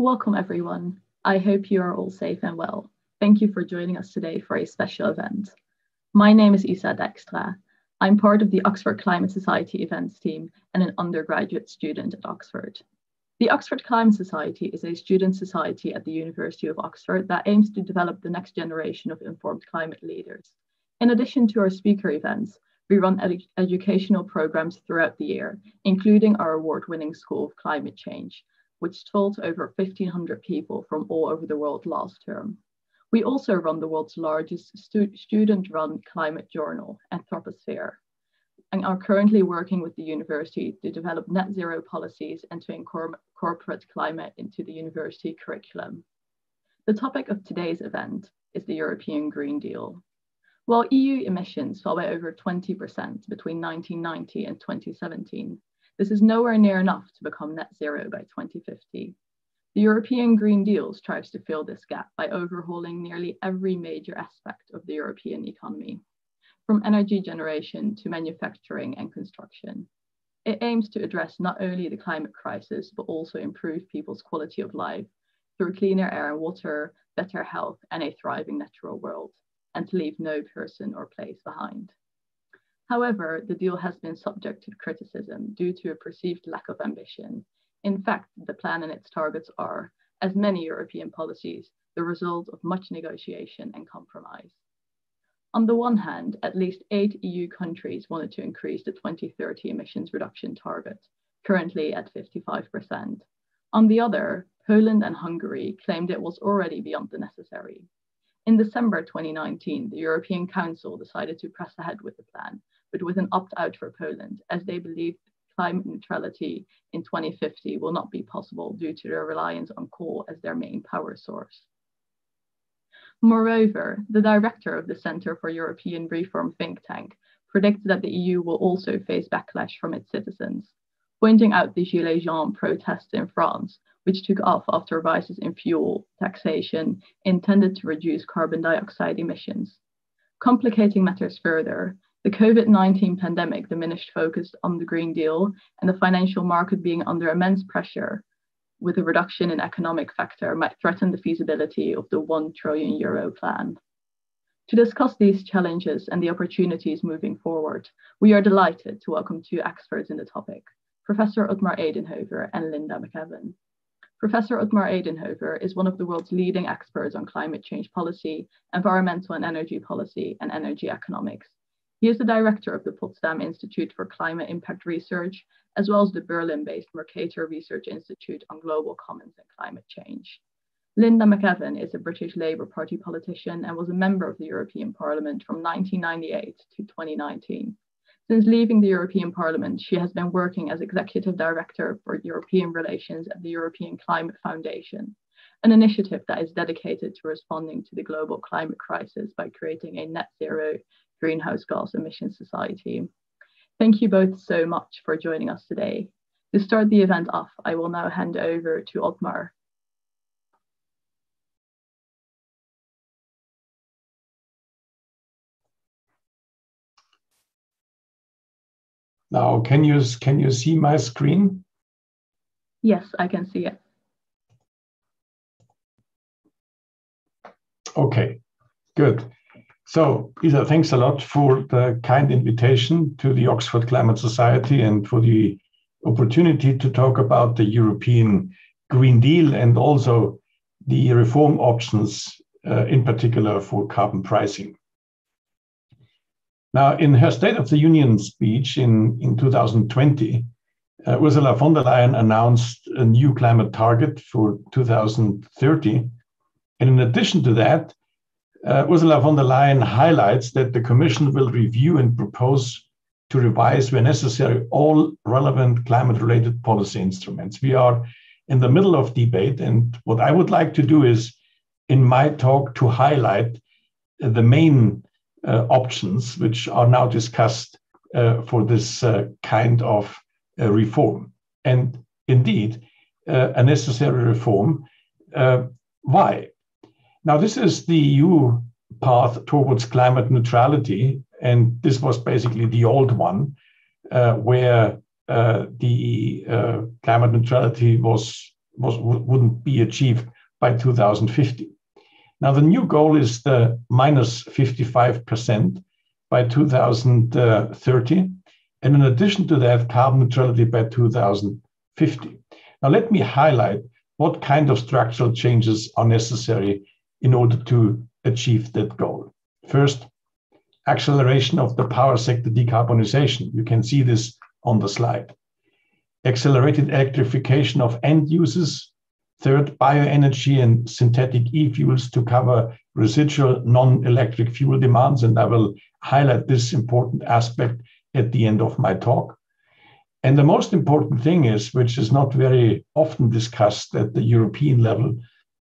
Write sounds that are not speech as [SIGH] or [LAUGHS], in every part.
Welcome, everyone. I hope you are all safe and well. Thank you for joining us today for a special event. My name is Isa Dextra. I'm part of the Oxford Climate Society events team and an undergraduate student at Oxford. The Oxford Climate Society is a student society at the University of Oxford that aims to develop the next generation of informed climate leaders. In addition to our speaker events, we run edu educational programs throughout the year, including our award-winning School of Climate Change, which taught over 1,500 people from all over the world last term. We also run the world's largest stu student-run climate journal, Anthroposphere, and are currently working with the university to develop net zero policies and to incorporate climate into the university curriculum. The topic of today's event is the European Green Deal. While EU emissions fell by over 20% between 1990 and 2017, this is nowhere near enough to become net zero by 2050. The European Green Deal strives to fill this gap by overhauling nearly every major aspect of the European economy, from energy generation to manufacturing and construction. It aims to address not only the climate crisis, but also improve people's quality of life through cleaner air and water, better health, and a thriving natural world, and to leave no person or place behind. However, the deal has been subject to criticism due to a perceived lack of ambition. In fact, the plan and its targets are, as many European policies, the result of much negotiation and compromise. On the one hand, at least eight EU countries wanted to increase the 2030 emissions reduction target, currently at 55%. On the other, Poland and Hungary claimed it was already beyond the necessary. In December 2019, the European Council decided to press ahead with the plan, but with an opt-out for Poland, as they believe climate neutrality in 2050 will not be possible due to their reliance on coal as their main power source. Moreover, the director of the Center for European Reform think tank predicts that the EU will also face backlash from its citizens, pointing out the Gilets jaunes protests in France, which took off after rises in fuel taxation intended to reduce carbon dioxide emissions. Complicating matters further, the COVID 19 pandemic diminished focus on the Green Deal and the financial market being under immense pressure with a reduction in economic factor might threaten the feasibility of the 1 trillion euro plan. To discuss these challenges and the opportunities moving forward, we are delighted to welcome two experts in the topic, Professor Ottmar Edenhofer and Linda McAvan. Professor Ottmar Edenhofer is one of the world's leading experts on climate change policy, environmental and energy policy, and energy economics, he is the director of the Potsdam Institute for Climate Impact Research, as well as the Berlin-based Mercator Research Institute on Global Commons and Climate Change. Linda McAvan is a British Labour Party politician and was a member of the European Parliament from 1998 to 2019. Since leaving the European Parliament, she has been working as Executive Director for European Relations at the European Climate Foundation, an initiative that is dedicated to responding to the global climate crisis by creating a net zero Greenhouse Gas Emission Society. Thank you both so much for joining us today. To start the event off, I will now hand over to Ottmar. Now, can you, can you see my screen? Yes, I can see it. Okay, good. So, Isa, thanks a lot for the kind invitation to the Oxford Climate Society and for the opportunity to talk about the European Green Deal and also the reform options, uh, in particular for carbon pricing. Now, in her State of the Union speech in, in 2020, uh, Ursula von der Leyen announced a new climate target for 2030. And in addition to that, uh, Ursula von der Leyen highlights that the Commission will review and propose to revise, where necessary, all relevant climate related policy instruments. We are in the middle of debate, and what I would like to do is, in my talk, to highlight the main uh, options which are now discussed uh, for this uh, kind of uh, reform. And indeed, uh, a necessary reform. why? Now, this is the EU path towards climate neutrality, and this was basically the old one, uh, where uh, the uh, climate neutrality was was, wouldn't be achieved by 2050. Now, the new goal is the minus 55% by 2030. And in addition to that, carbon neutrality by 2050. Now, let me highlight what kind of structural changes are necessary in order to achieve that goal. First, acceleration of the power sector decarbonization. You can see this on the slide. Accelerated electrification of end uses. Third, bioenergy and synthetic e-fuels to cover residual non-electric fuel demands. And I will highlight this important aspect at the end of my talk. And the most important thing is, which is not very often discussed at the European level,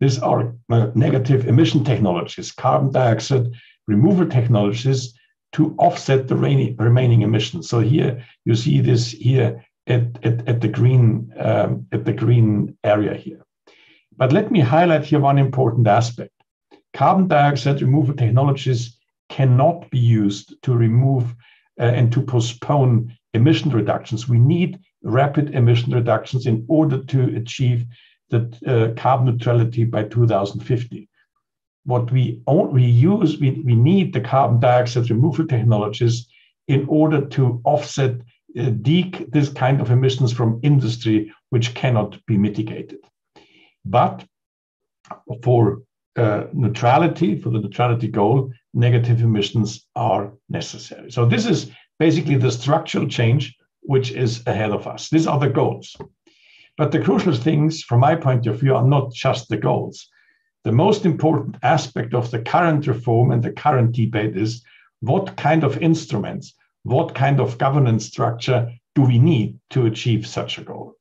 these are uh, negative emission technologies, carbon dioxide removal technologies to offset the remaining emissions. So here you see this here at, at, at the green um, at the green area here. But let me highlight here one important aspect. Carbon dioxide removal technologies cannot be used to remove uh, and to postpone emission reductions. We need rapid emission reductions in order to achieve the uh, carbon neutrality by 2050. What we, we use, we, we need the carbon dioxide removal technologies in order to offset uh, this kind of emissions from industry, which cannot be mitigated. But for uh, neutrality, for the neutrality goal, negative emissions are necessary. So this is basically the structural change which is ahead of us. These are the goals. But the crucial things, from my point of view, are not just the goals. The most important aspect of the current reform and the current debate is what kind of instruments, what kind of governance structure do we need to achieve such a goal?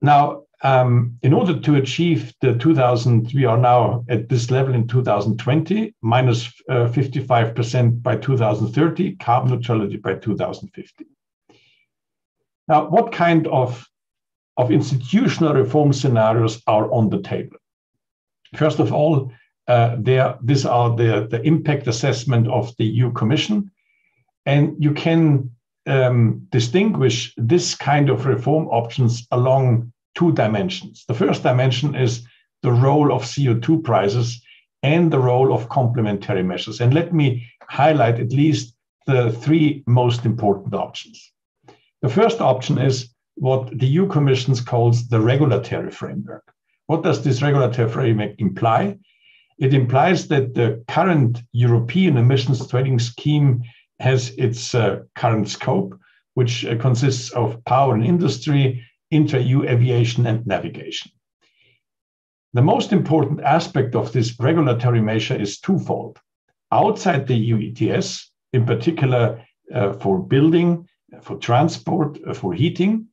Now, um, in order to achieve the 2000, we are now at this level in 2020, minus, uh, 55% by 2030, carbon neutrality by 2050. Now, what kind of, of institutional reform scenarios are on the table? First of all, uh, there, these are the, the impact assessment of the EU Commission. And you can um, distinguish this kind of reform options along two dimensions. The first dimension is the role of CO2 prices and the role of complementary measures. And let me highlight at least the three most important options. The first option is what the EU Commission calls the regulatory framework. What does this regulatory framework imply? It implies that the current European emissions trading scheme has its uh, current scope, which uh, consists of power and industry, inter EU aviation and navigation. The most important aspect of this regulatory measure is twofold. Outside the EU ETS, in particular uh, for building, for transport, uh, for heating.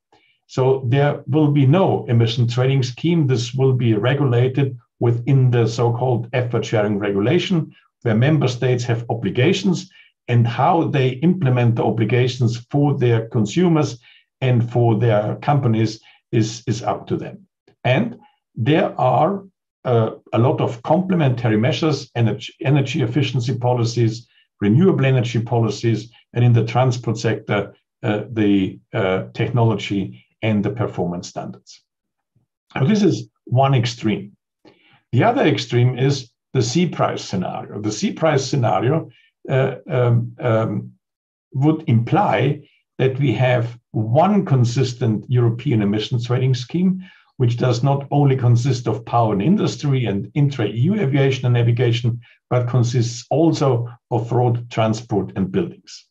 So there will be no emission trading scheme. This will be regulated within the so-called effort sharing regulation, where member states have obligations and how they implement the obligations for their consumers and for their companies is, is up to them. And there are uh, a lot of complementary measures, energy, energy efficiency policies, renewable energy policies, and in the transport sector, the uh, technology and the performance standards. So this is one extreme. The other extreme is the C price scenario. The C price scenario uh, um, um, would imply that we have one consistent European emissions trading scheme, which does not only consist of power and industry and intra-EU aviation and navigation, but consists also of road transport and buildings.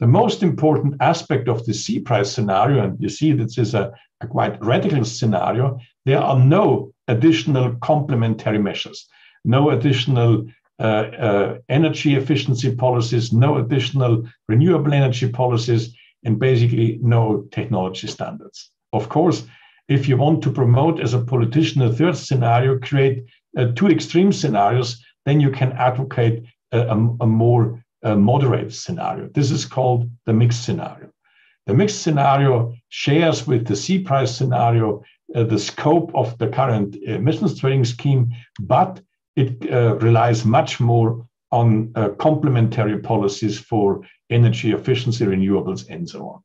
The most important aspect of the C price scenario, and you see this is a, a quite radical scenario, there are no additional complementary measures, no additional uh, uh, energy efficiency policies, no additional renewable energy policies, and basically no technology standards. Of course, if you want to promote as a politician a third scenario, create uh, two extreme scenarios, then you can advocate a, a, a more uh, moderate scenario. This is called the mixed scenario. The mixed scenario shares with the C price scenario uh, the scope of the current emissions trading scheme, but it uh, relies much more on uh, complementary policies for energy efficiency, renewables, and so on.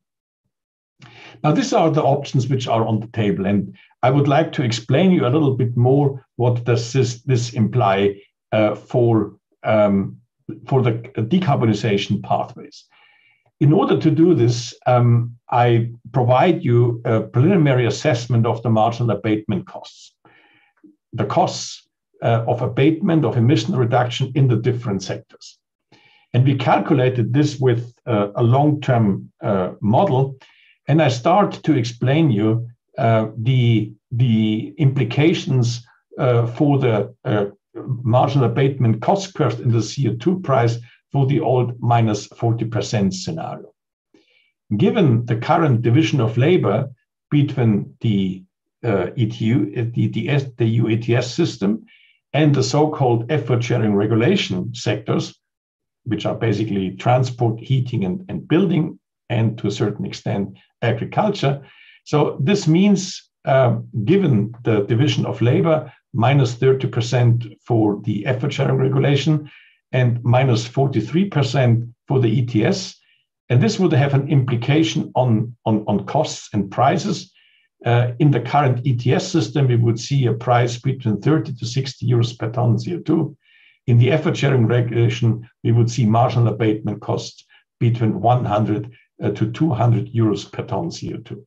Now, these are the options which are on the table, and I would like to explain you a little bit more what does this, this imply uh, for, um, for the decarbonization pathways. In order to do this, um, I provide you a preliminary assessment of the marginal abatement costs, the costs uh, of abatement of emission reduction in the different sectors. And we calculated this with uh, a long-term uh, model. And I start to explain you uh, the, the implications uh, for the uh, marginal abatement cost curve in the CO2 price for the old minus 40% scenario. Given the current division of labor between the uh, ETU, the, the, the EU ETS system and the so-called effort sharing regulation sectors, which are basically transport, heating, and, and building, and to a certain extent, agriculture. So this means, uh, given the division of labor, minus 30% for the effort sharing regulation and minus 43% for the ETS. And this would have an implication on, on, on costs and prices uh, in the current ETS system, we would see a price between 30 to 60 euros per ton CO2. In the effort sharing regulation, we would see marginal abatement costs between 100 uh, to 200 euros per ton CO2.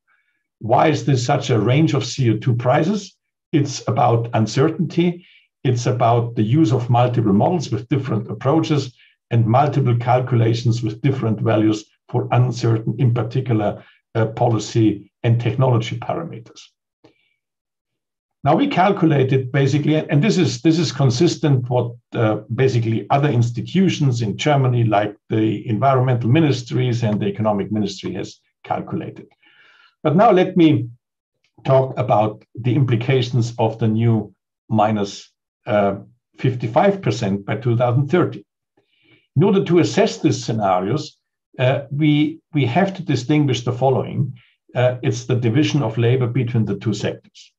Why is this such a range of CO2 prices? It's about uncertainty. It's about the use of multiple models with different approaches and multiple calculations with different values for uncertain, in particular, uh, policy and technology parameters. Now we calculated basically, and this is this is consistent what uh, basically other institutions in Germany, like the environmental ministries and the economic ministry, has calculated. But now let me talk about the implications of the new minus, uh, 55% by 2030. In order to assess these scenarios, uh, we we have to distinguish the following uh, it's the division of labor between the two sectors.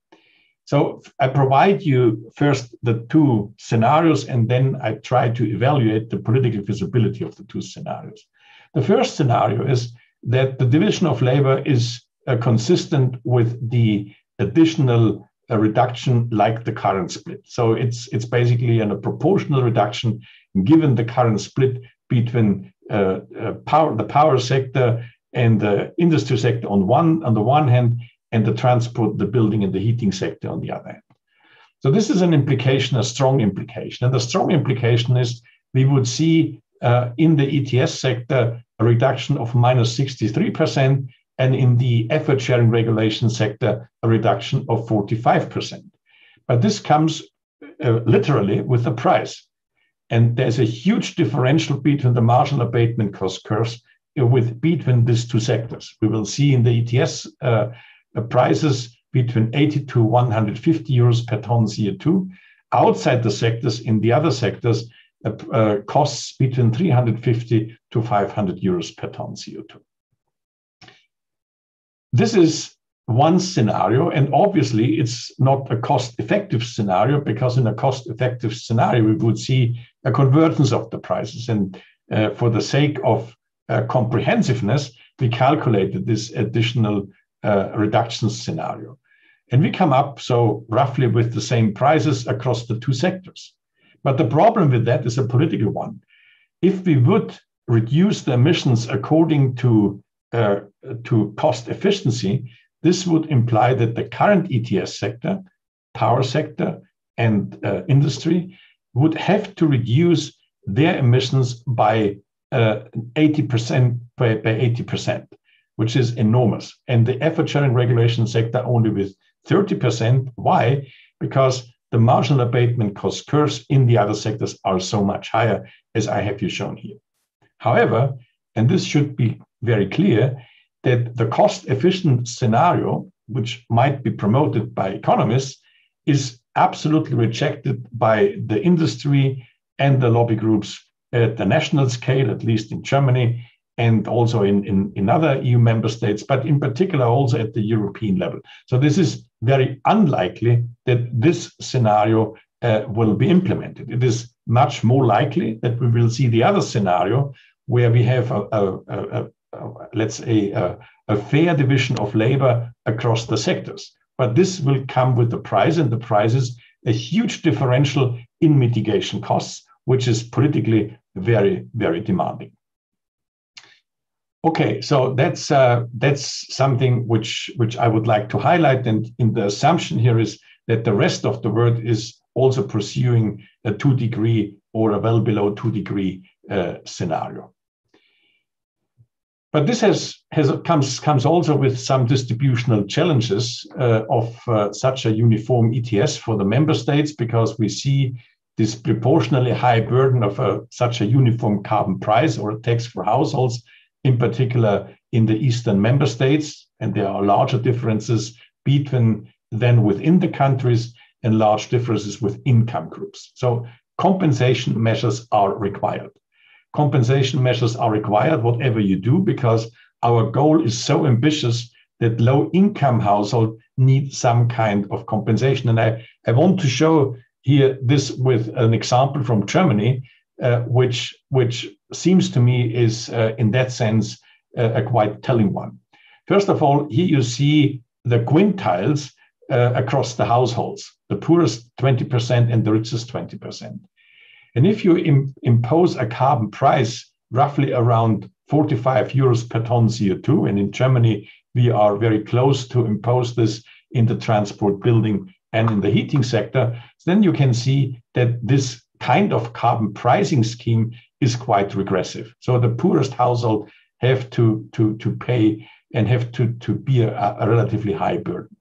So I provide you first the two scenarios, and then I try to evaluate the political feasibility of the two scenarios. The first scenario is that the division of labor is consistent with the additional uh, reduction like the current split. So it's it's basically an, a proportional reduction given the current split between uh, uh power, the power sector and the industry sector on one on the one hand, and the transport, the building, and the heating sector on the other hand. So this is an implication, a strong implication, and the strong implication is we would see uh, in the ETS sector a reduction of minus 63%, and in the effort sharing regulation sector a reduction of 45%. But this comes uh, literally with a price. And there's a huge differential between the marginal abatement cost curves with between these two sectors. We will see in the ETS uh, uh, prices between 80 to 150 euros per ton CO2. Outside the sectors, in the other sectors, uh, uh, costs between 350 to 500 euros per ton CO2. This is one scenario, and obviously it's not a cost-effective scenario because in a cost-effective scenario we would see a convergence of the prices, and uh, for the sake of uh, comprehensiveness, we calculated this additional uh, reduction scenario. And we come up so roughly with the same prices across the two sectors. But the problem with that is a political one. If we would reduce the emissions according to, uh, to cost efficiency, this would imply that the current ETS sector, power sector, and uh, industry would have to reduce their emissions by 80% uh, by, by 80%, which is enormous. And the effort sharing regulation sector only with 30%. Why? Because the marginal abatement cost curves in the other sectors are so much higher, as I have you shown here. However, and this should be very clear, that the cost efficient scenario, which might be promoted by economists, is absolutely rejected by the industry and the lobby groups at the national scale, at least in Germany, and also in, in, in other EU member states, but in particular also at the European level. So this is very unlikely that this scenario uh, will be implemented. It is much more likely that we will see the other scenario where we have a, a, a, a let's say a, a fair division of labor across the sectors. But this will come with the price, and the price is a huge differential in mitigation costs, which is politically very, very demanding. Okay, so that's uh, that's something which which I would like to highlight, and in the assumption here is that the rest of the world is also pursuing a two degree or a well below two degree uh, scenario. But this has, has comes comes also with some distributional challenges uh, of uh, such a uniform ETS for the member states because we see disproportionately high burden of a, such a uniform carbon price or tax for households, in particular in the eastern member states, and there are larger differences between then within the countries and large differences with income groups. So compensation measures are required compensation measures are required, whatever you do, because our goal is so ambitious that low income household need some kind of compensation. And I, I want to show here this with an example from Germany, uh, which, which seems to me is, uh, in that sense, uh, a quite telling one. First of all, here you see the quintiles uh, across the households, the poorest 20% and the richest 20%. And if you Im- impose a carbon price roughly around 45 euros per ton CO2, and in Germany, we are very close to impose this in the transport building and in the heating sector, then you can see that this kind of carbon pricing scheme is quite regressive. So the poorest household have to, to, to pay and have to, to be a, a relatively high burden.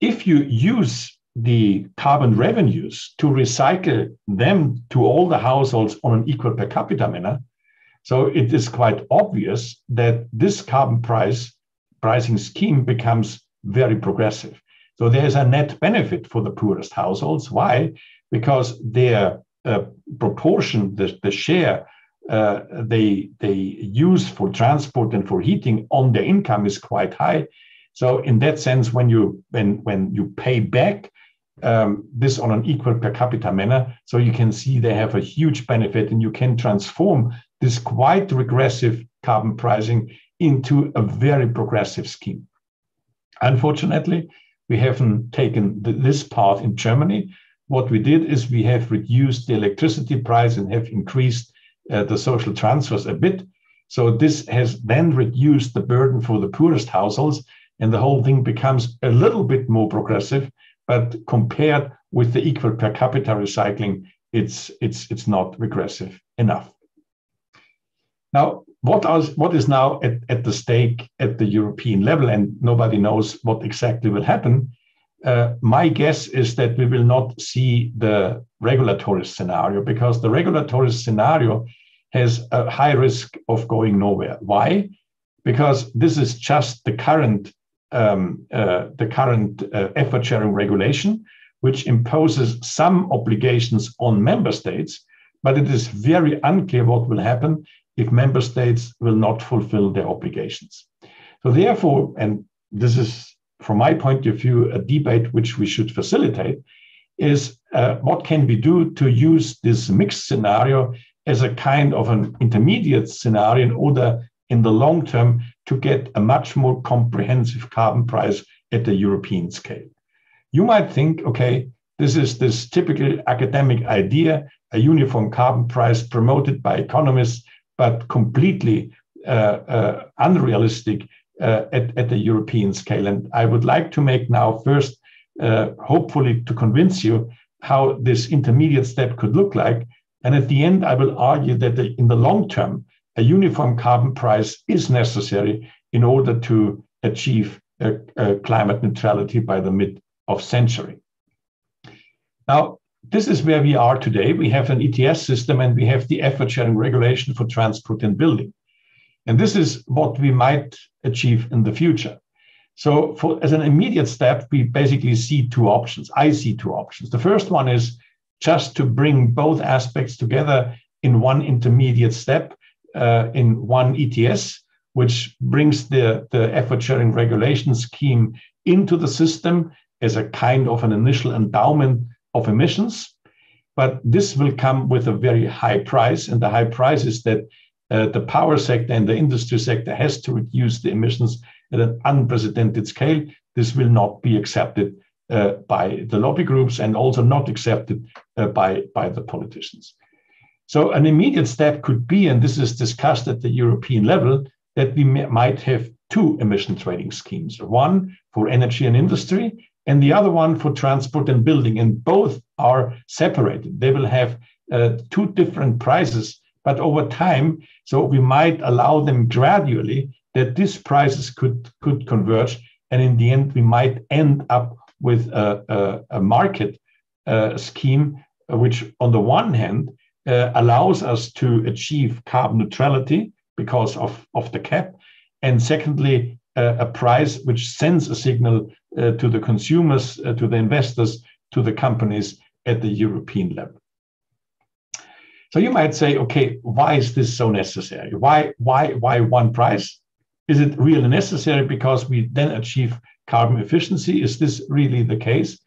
If you use the carbon revenues to recycle them to all the households on an equal per capita manner. So it is quite obvious that this carbon price pricing scheme becomes very progressive. So there's a net benefit for the poorest households. Why? Because their uh, proportion, the, the share uh, they they use for transport and for heating on their income is quite high. So in that sense, when you when when you pay back um, this on an equal per capita manner. So you can see they have a huge benefit, and you can transform this quite regressive carbon pricing into a very progressive scheme. Unfortunately, we haven't taken this path in Germany. What we did is we have reduced the electricity price and have increased uh, the social transfers a bit. So this has then reduced the burden for the poorest households, and the whole thing becomes a little bit more progressive but compared with the equal per capita recycling, it's it's it's not regressive enough. Now, what, are, what is now at, at the stake at the European level, and nobody knows what exactly will happen. Uh, my guess is that we will not see the regulatory scenario because the regulatory scenario has a high risk of going nowhere. Why? Because this is just the current um, uh, the current uh, effort sharing regulation, which imposes some obligations on member states, but it is very unclear what will happen if member states will not fulfill their obligations. So, therefore, and this is from my point of view a debate which we should facilitate, is uh, what can we do to use this mixed scenario as a kind of an intermediate scenario in order in the long term to get a much more comprehensive carbon price at the European scale. You might think, okay, this is this typical academic idea, a uniform carbon price promoted by economists, but completely uh, uh, unrealistic uh, at, at the European scale. And I would like to make now first, uh, hopefully, to convince you how this intermediate step could look like. And at the end, I will argue that the, in the long term, a uniform carbon price is necessary in order to achieve a, a climate neutrality by the mid of century. Now, this is where we are today. We have an ETS system and we have the effort sharing regulation for transport and building. And this is what we might achieve in the future. So, for, as an immediate step, we basically see two options. I see two options. The first one is just to bring both aspects together in one intermediate step uh, in one ETS, which brings the, the effort sharing regulation scheme into the system as a kind of an initial endowment of emissions. But this will come with a very high price. And the high price is that uh, the power sector and the industry sector has to reduce the emissions at an unprecedented scale. This will not be accepted uh, by the lobby groups and also not accepted uh, by, by the politicians. So, an immediate step could be, and this is discussed at the European level, that we may, might have two emission trading schemes one for energy and industry, and the other one for transport and building. And both are separated. They will have uh, two different prices, but over time, so we might allow them gradually that these prices could, could converge. And in the end, we might end up with a, a, a market uh, scheme, which, on the one hand, allows us to achieve carbon neutrality because of, of the cap. And secondly, uh, a price which sends a signal uh, to the consumers, uh, to the investors, to the companies at the European level. So you might say, okay, why is this so necessary? Why, why, why one price? Is it really necessary because we then achieve carbon efficiency? Is this really the case?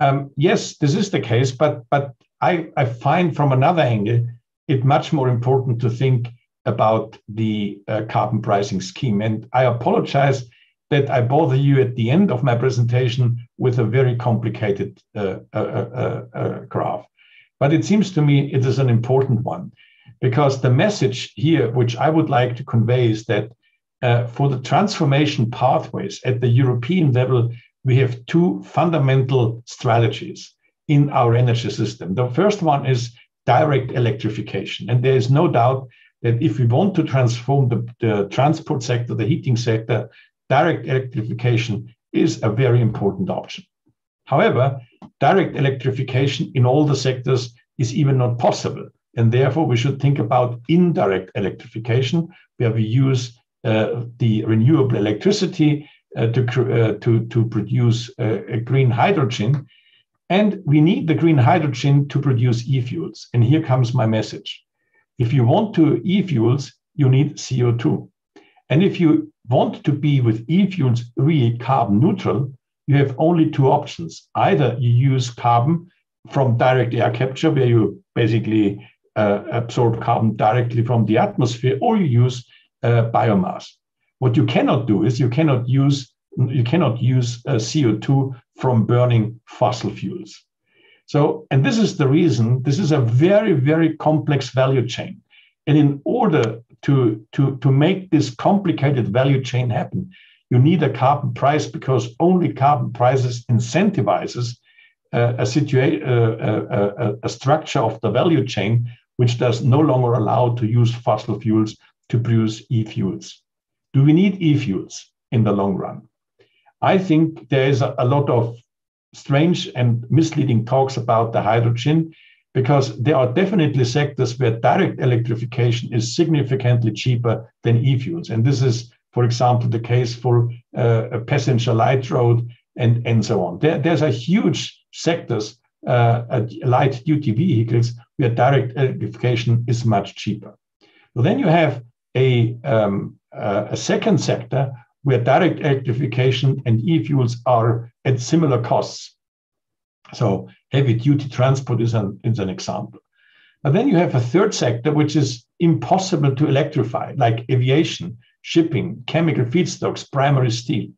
Um, yes, this is the case, but but I, I find from another angle it much more important to think about the uh, carbon pricing scheme. And I apologize that I bother you at the end of my presentation with a very complicated uh, uh, uh, uh graph. But it seems to me it is an important one because the message here, which I would like to convey, is that uh, for the transformation pathways at the European level, we have two fundamental strategies in our energy system. The first one is direct electrification. And there is no doubt that if we want to transform the, the transport sector, the heating sector, direct electrification is a very important option. However, direct electrification in all the sectors is even not possible. And therefore, we should think about indirect electrification, where we use uh, the renewable electricity uh, to, uh, to, to produce uh, green hydrogen and we need the green hydrogen to produce e fuels. And here comes my message. If you want to e fuels, you need CO2. And if you want to be with e fuels really carbon neutral, you have only two options. Either you use carbon from direct air capture, where you basically uh, absorb carbon directly from the atmosphere, or you use uh, biomass. What you cannot do is you cannot use you cannot use uh, CO2 from burning fossil fuels. So, and this is the reason, this is a very, very complex value chain. And in order to, to, to make this complicated value chain happen, you need a carbon price because only carbon prices incentivizes uh, a, situa- uh, a, a structure of the value chain which does no longer allow to use fossil fuels to produce e-fuels. Do we need e-fuels in the long run? I think there is a, lot of strange and misleading talks about the hydrogen because there are definitely sectors where direct electrification is significantly cheaper than e-fuels. And this is, for example, the case for uh, a passenger light road and, and so on. There, there's a huge sectors, uh, light duty vehicles, where direct electrification is much cheaper. So then you have a, um, uh, a second sector where direct electrification and e-fuels are at similar costs. So heavy duty transport is an, is an example. But then you have a third sector which is impossible to electrify, like aviation, shipping, chemical feedstocks, primary steel.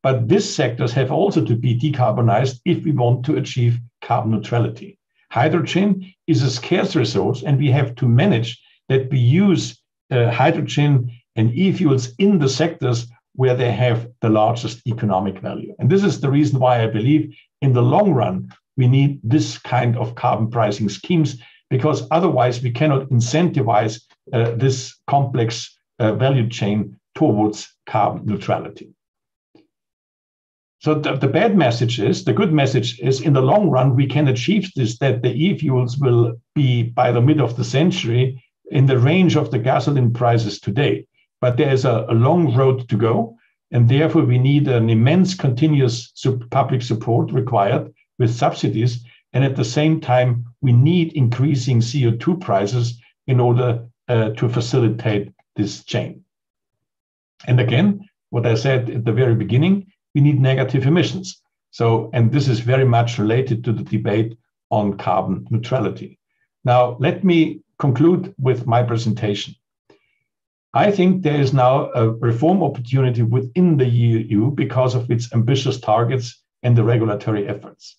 But these sectors have also to be decarbonized if we want to achieve carbon neutrality. Hydrogen is a scarce resource, and we have to manage that we use uh, hydrogen and e-fuels in the sectors where they have the largest economic value. And this is the reason why I believe in the long run, we need this kind of carbon pricing schemes, because otherwise we cannot incentivize uh, this complex uh, value chain towards carbon neutrality. So the, the, bad message is, the good message is in the long run, we can achieve this, that the e-fuels will be by the mid of the century in the range of the gasoline prices today. But there's a, a long road to go. And therefore, we need an immense continuous public support required with subsidies. And at the same time, we need increasing CO2 prices in order uh, to facilitate this chain. And again, what I said at the very beginning, we need negative emissions. So, and this is very much related to the debate on carbon neutrality. Now, let me conclude with my presentation. I think there is now a reform opportunity within the EU because of its ambitious targets and the regulatory efforts.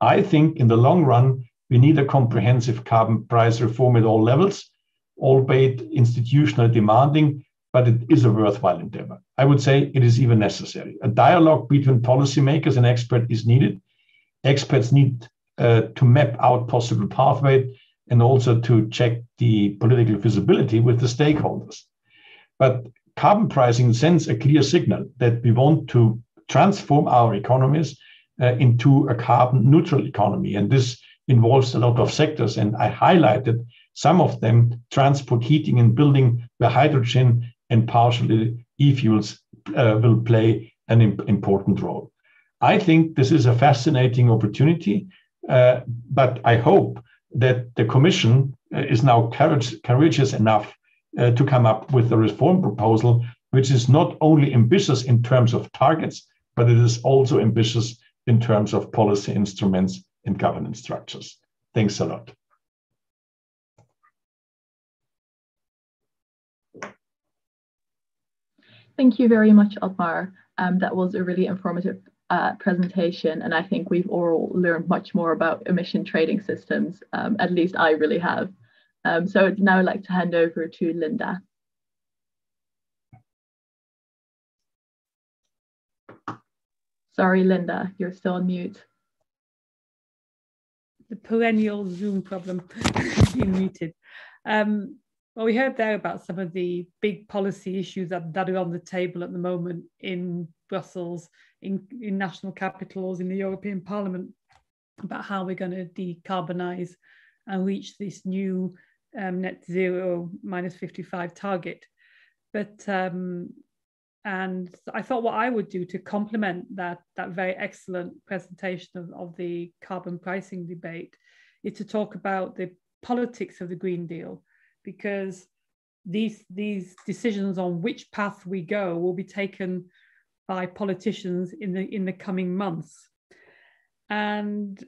I think in the long run, we need a comprehensive carbon price reform at all levels, albeit institutionally demanding, but it is a worthwhile endeavor. I would say it is even necessary. A dialogue between policymakers and experts is needed. Experts need uh, to map out possible pathways and also to check the political feasibility with the stakeholders. But carbon pricing sends a clear signal that we want to transform our economies uh, into a carbon neutral economy. And this involves a lot of sectors. And I highlighted some of them transport, heating, and building, where hydrogen and partially e fuels uh, will play an imp- important role. I think this is a fascinating opportunity, uh, but I hope that the Commission uh, is now courage, courageous enough uh, to come up with a reform proposal which is not only ambitious in terms of targets, but it is also ambitious in terms of policy instruments and governance structures. Thanks a lot. Thank you very much, Ottmar. Um, that was a really informative uh, presentation, and I think we've all learned much more about emission trading systems. Um, at least I really have. Um, so I'd now like to hand over to Linda. Sorry, Linda, you're still on mute. The perennial Zoom problem, [LAUGHS] being muted. Um, well, we heard there about some of the big policy issues that, that are on the table at the moment in Brussels, in, in national capitals, in the European Parliament, about how we're going to decarbonize and reach this new um, net zero minus 55 target. But um, and I thought what I would do to complement that that very excellent presentation of, of the carbon pricing debate is to talk about the politics of the Green Deal because these these decisions on which path we go will be taken by politicians in the in the coming months and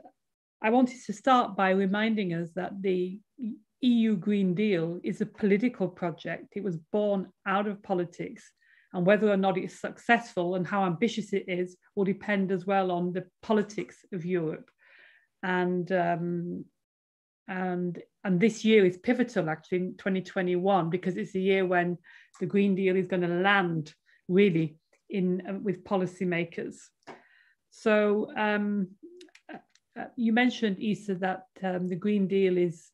i wanted to start by reminding us that the eu green deal is a political project. It was born out of politics. And whether or not it's successful and how ambitious it is will depend as well on the politics of europe. And um, and and this year is pivotal actually in 2021 because it's the year when the green deal is going to land really in uh, with policymakers. So um, uh, you mentioned Isa that um, the green deal is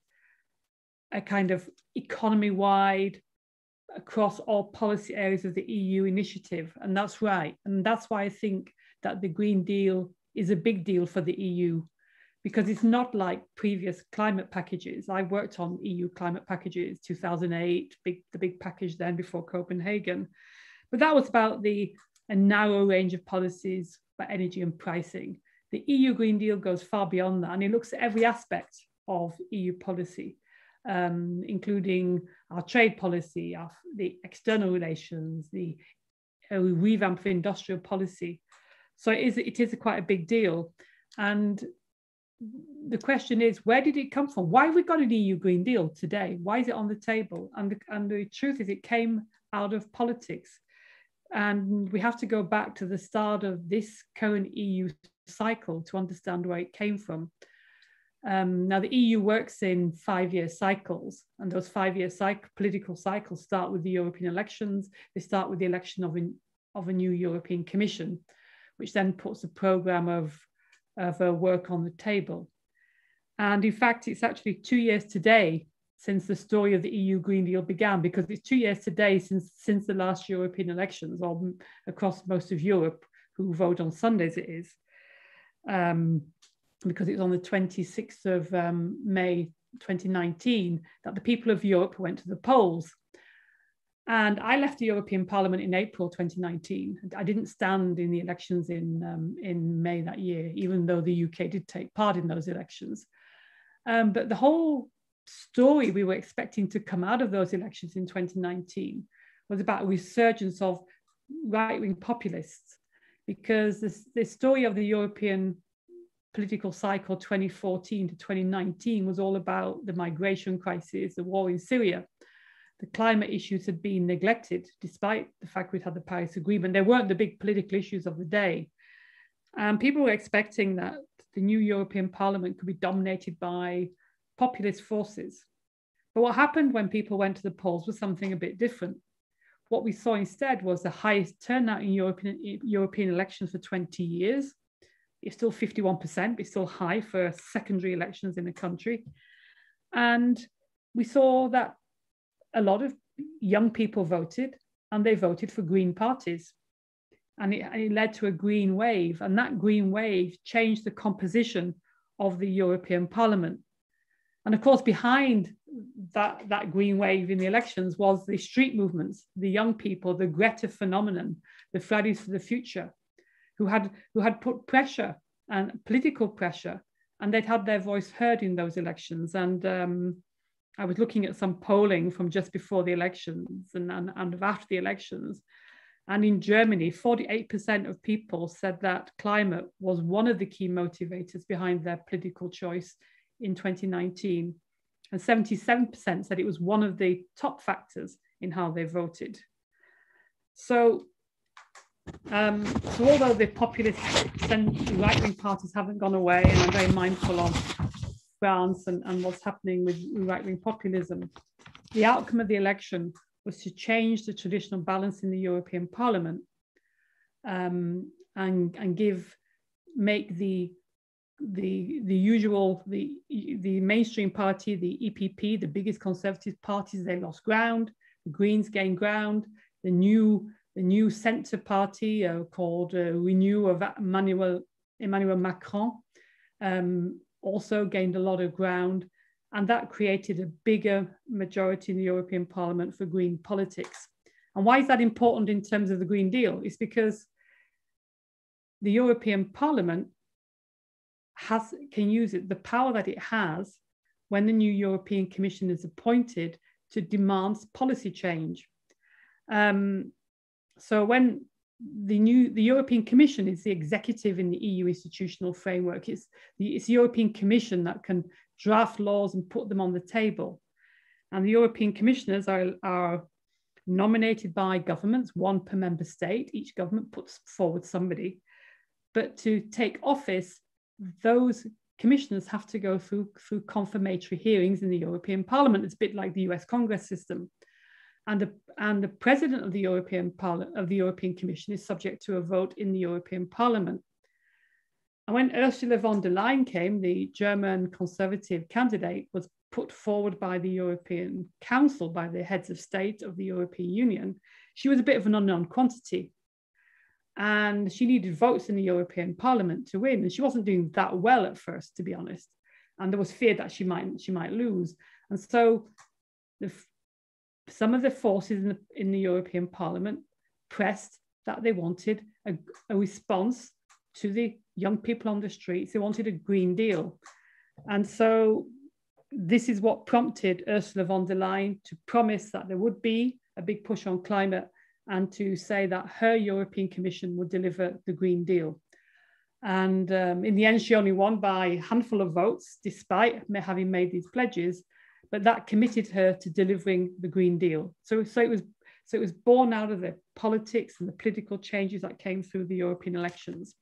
a kind of economy wide across all policy areas of the EU initiative and that's right and that's why I think that the green deal is a big deal for the EU because it's not like previous climate packages. I worked on EU climate packages, 2008, big, the big package then before Copenhagen. But that was about the a narrow range of policies for energy and pricing. The EU Green Deal goes far beyond that and it looks at every aspect of EU policy, um, including our trade policy, our, the external relations, the uh, revamp of industrial policy. So it is, it is a quite a big deal. And the question is, where did it come from? Why have we got an EU Green Deal today? Why is it on the table? And the, and the truth is, it came out of politics. And we have to go back to the start of this current EU cycle to understand where it came from. Um, now, the EU works in five year cycles, and those five year cycle, political cycles start with the European elections. They start with the election of, an, of a new European Commission, which then puts a program of of uh, work on the table. And in fact, it's actually two years today since the story of the EU Green Deal began, because it's two years today since, since the last European elections, or across most of Europe, who vote on Sundays it is, um, because it was on the 26th of um, May 2019 that the people of Europe went to the polls and I left the European Parliament in April 2019. I didn't stand in the elections in, um, in May that year, even though the UK did take part in those elections. Um, but the whole story we were expecting to come out of those elections in 2019 was about a resurgence of right wing populists, because this, the story of the European political cycle 2014 to 2019 was all about the migration crisis, the war in Syria the climate issues had been neglected, despite the fact we'd had the Paris Agreement. They weren't the big political issues of the day. And people were expecting that the new European Parliament could be dominated by populist forces. But what happened when people went to the polls was something a bit different. What we saw instead was the highest turnout in European, European elections for 20 years. It's still 51%, it's still high for secondary elections in the country. And we saw that a lot of young people voted and they voted for green parties. And it, it, led to a green wave. And that green wave changed the composition of the European Parliament. And of course, behind that, that green wave in the elections was the street movements, the young people, the Greta phenomenon, the Fridays for the Future, who had, who had put pressure and political pressure, and they'd had their voice heard in those elections. And um, I was looking at some polling from just before the elections and, and, and after the elections. And in Germany, 48% of people said that climate was one of the key motivators behind their political choice in 2019. And 77% said it was one of the top factors in how they voted. So, um, so although the populist right-wing parties haven't gone away, and I'm very mindful of France and, and what's happening with right-wing populism, the outcome of the election was to change the traditional balance in the European Parliament um, and, and give make the the the usual the the mainstream party the EPP the biggest conservative parties they lost ground. The Greens gained ground. The new the new centre party uh, called uh, Renew of Emmanuel Emmanuel Macron um, also gained a lot of ground and that created a bigger majority in the European Parliament for green politics. And why is that important in terms of the Green Deal? It's because the European Parliament has can use it, the power that it has when the new European Commission is appointed to demand policy change. Um, so when the new the European Commission is the executive in the EU institutional framework. It's the, it's the European Commission that can draft laws and put them on the table. And the European commissioners are, are nominated by governments, one per member state. Each government puts forward somebody. But to take office, those commissioners have to go through, through confirmatory hearings in the European Parliament. It's a bit like the US Congress system. And the, and the president of the European Parliament of the European Commission is subject to a vote in the European Parliament. And when Ursula von der Leyen came, the German conservative candidate was put forward by the European Council, by the heads of state of the European Union. She was a bit of an unknown quantity. And she needed votes in the European Parliament to win. And she wasn't doing that well at first, to be honest. And there was fear that she might, she might lose. And so the, some of the forces in the, in the European Parliament pressed that they wanted a, a response to the young people on the streets. They wanted a Green Deal. And so this is what prompted Ursula von der Leyen to promise that there would be a big push on climate and to say that her European Commission would deliver the Green Deal. And um, in the end, she only won by a handful of votes, despite having made these pledges. But that committed her to delivering the Green Deal. So, so it was so it was born out of the politics and the political changes that came through the European elections.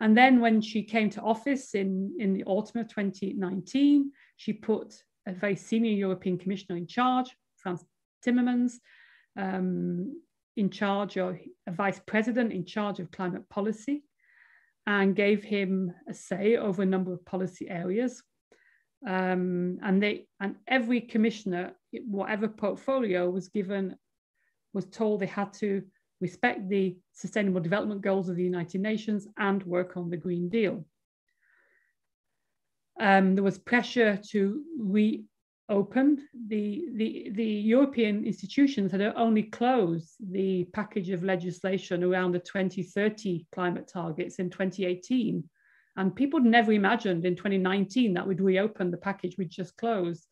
And then when she came to office in, in the autumn of 2019, she put a very senior European commissioner in charge, Frans Timmermans, um, in charge of a vice president in charge of climate policy, and gave him a say over a number of policy areas. Um, and they and every commissioner, whatever portfolio, was given was told they had to respect the Sustainable Development Goals of the United Nations and work on the Green Deal. Um, there was pressure to reopen the, the, the European institutions had only closed the package of legislation around the 2030 climate targets in 2018. And people never imagined in 2019 that we'd reopen the package we'd just closed.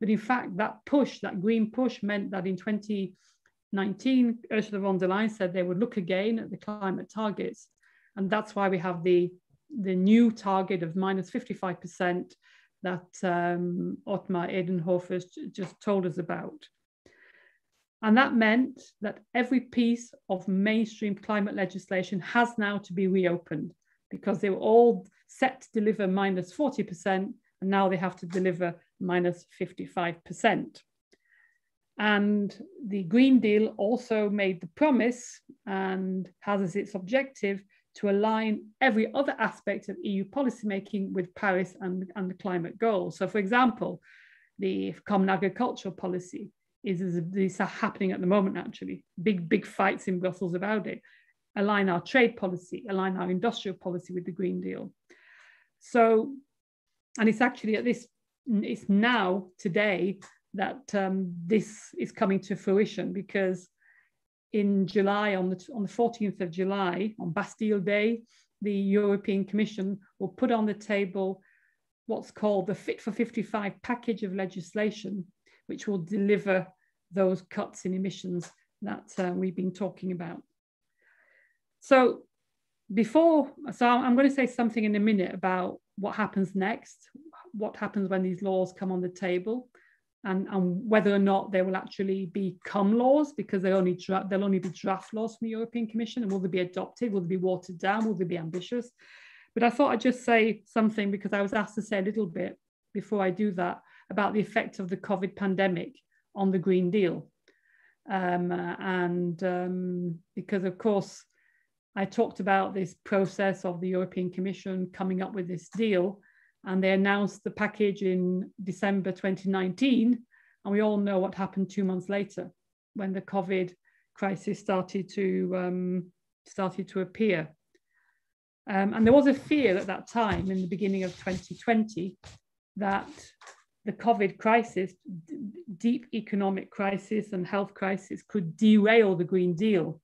But in fact, that push, that green push, meant that in 2019, Ursula von der Leyen said they would look again at the climate targets. And that's why we have the, the new target of minus 55% that um, Ottmar Edenhofer just told us about. And that meant that every piece of mainstream climate legislation has now to be reopened because they were all set to deliver minus 40%, and now they have to deliver minus 55%. And the Green Deal also made the promise and has as its objective to align every other aspect of EU policymaking with Paris and, and the climate goals. So, for example, the common agricultural policy is, is are happening at the moment, actually. Big, big fights in Brussels about it. Align our trade policy, align our industrial policy with the Green Deal. So, and it's actually at this, it's now, today, that um, this is coming to fruition because in July, on the, on the 14th of July, on Bastille Day, the European Commission will put on the table what's called the Fit for 55 package of legislation, which will deliver those cuts in emissions that uh, we've been talking about. So before, so I'm going to say something in a minute about what happens next, what happens when these laws come on the table and, and whether or not they will actually become laws because they only they'll only be draft laws from the European Commission and will they be adopted? Will they be watered down? Will they be ambitious? But I thought I'd just say something because I was asked to say a little bit before I do that about the effect of the COVID pandemic on the Green Deal. Um, and um, because, of course, I talked about this process of the European Commission coming up with this deal and they announced the package in December 2019. And we all know what happened two months later when the COVID crisis started to, um, started to appear. Um, and there was a fear at that time, in the beginning of 2020, that the COVID crisis, deep economic crisis and health crisis could derail the Green Deal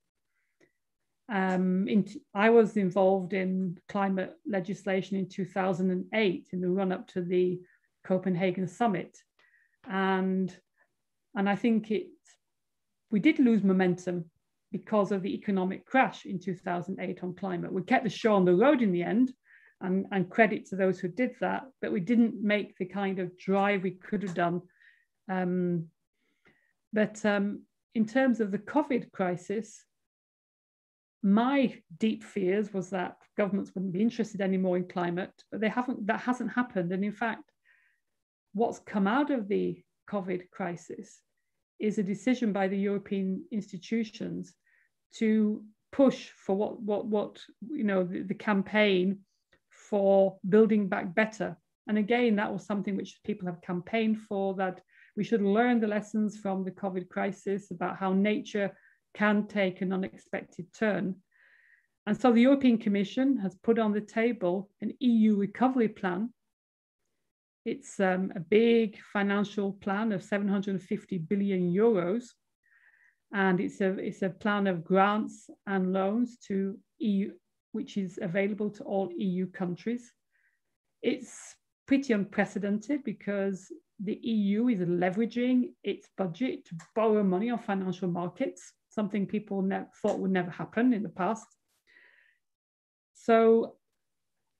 um, in, I was involved in climate legislation in 2008 in the run up to the Copenhagen summit. And, and I think it, we did lose momentum because of the economic crash in 2008 on climate. We kept the show on the road in the end, and, and credit to those who did that, but we didn't make the kind of drive we could have done. Um, but um, in terms of the COVID crisis, my deep fears was that governments wouldn't be interested anymore in climate, but they haven't. That hasn't happened. And in fact, what's come out of the COVID crisis is a decision by the European institutions to push for what what what you know the, the campaign for building back better. And again, that was something which people have campaigned for. That we should learn the lessons from the COVID crisis about how nature can take an unexpected turn. And so the European Commission has put on the table an EU recovery plan. It's um, a big financial plan of 750 billion euros. And it's a, it's a plan of grants and loans to EU, which is available to all EU countries. It's pretty unprecedented because the EU is leveraging its budget to borrow money on financial markets something people thought would never happen in the past. So,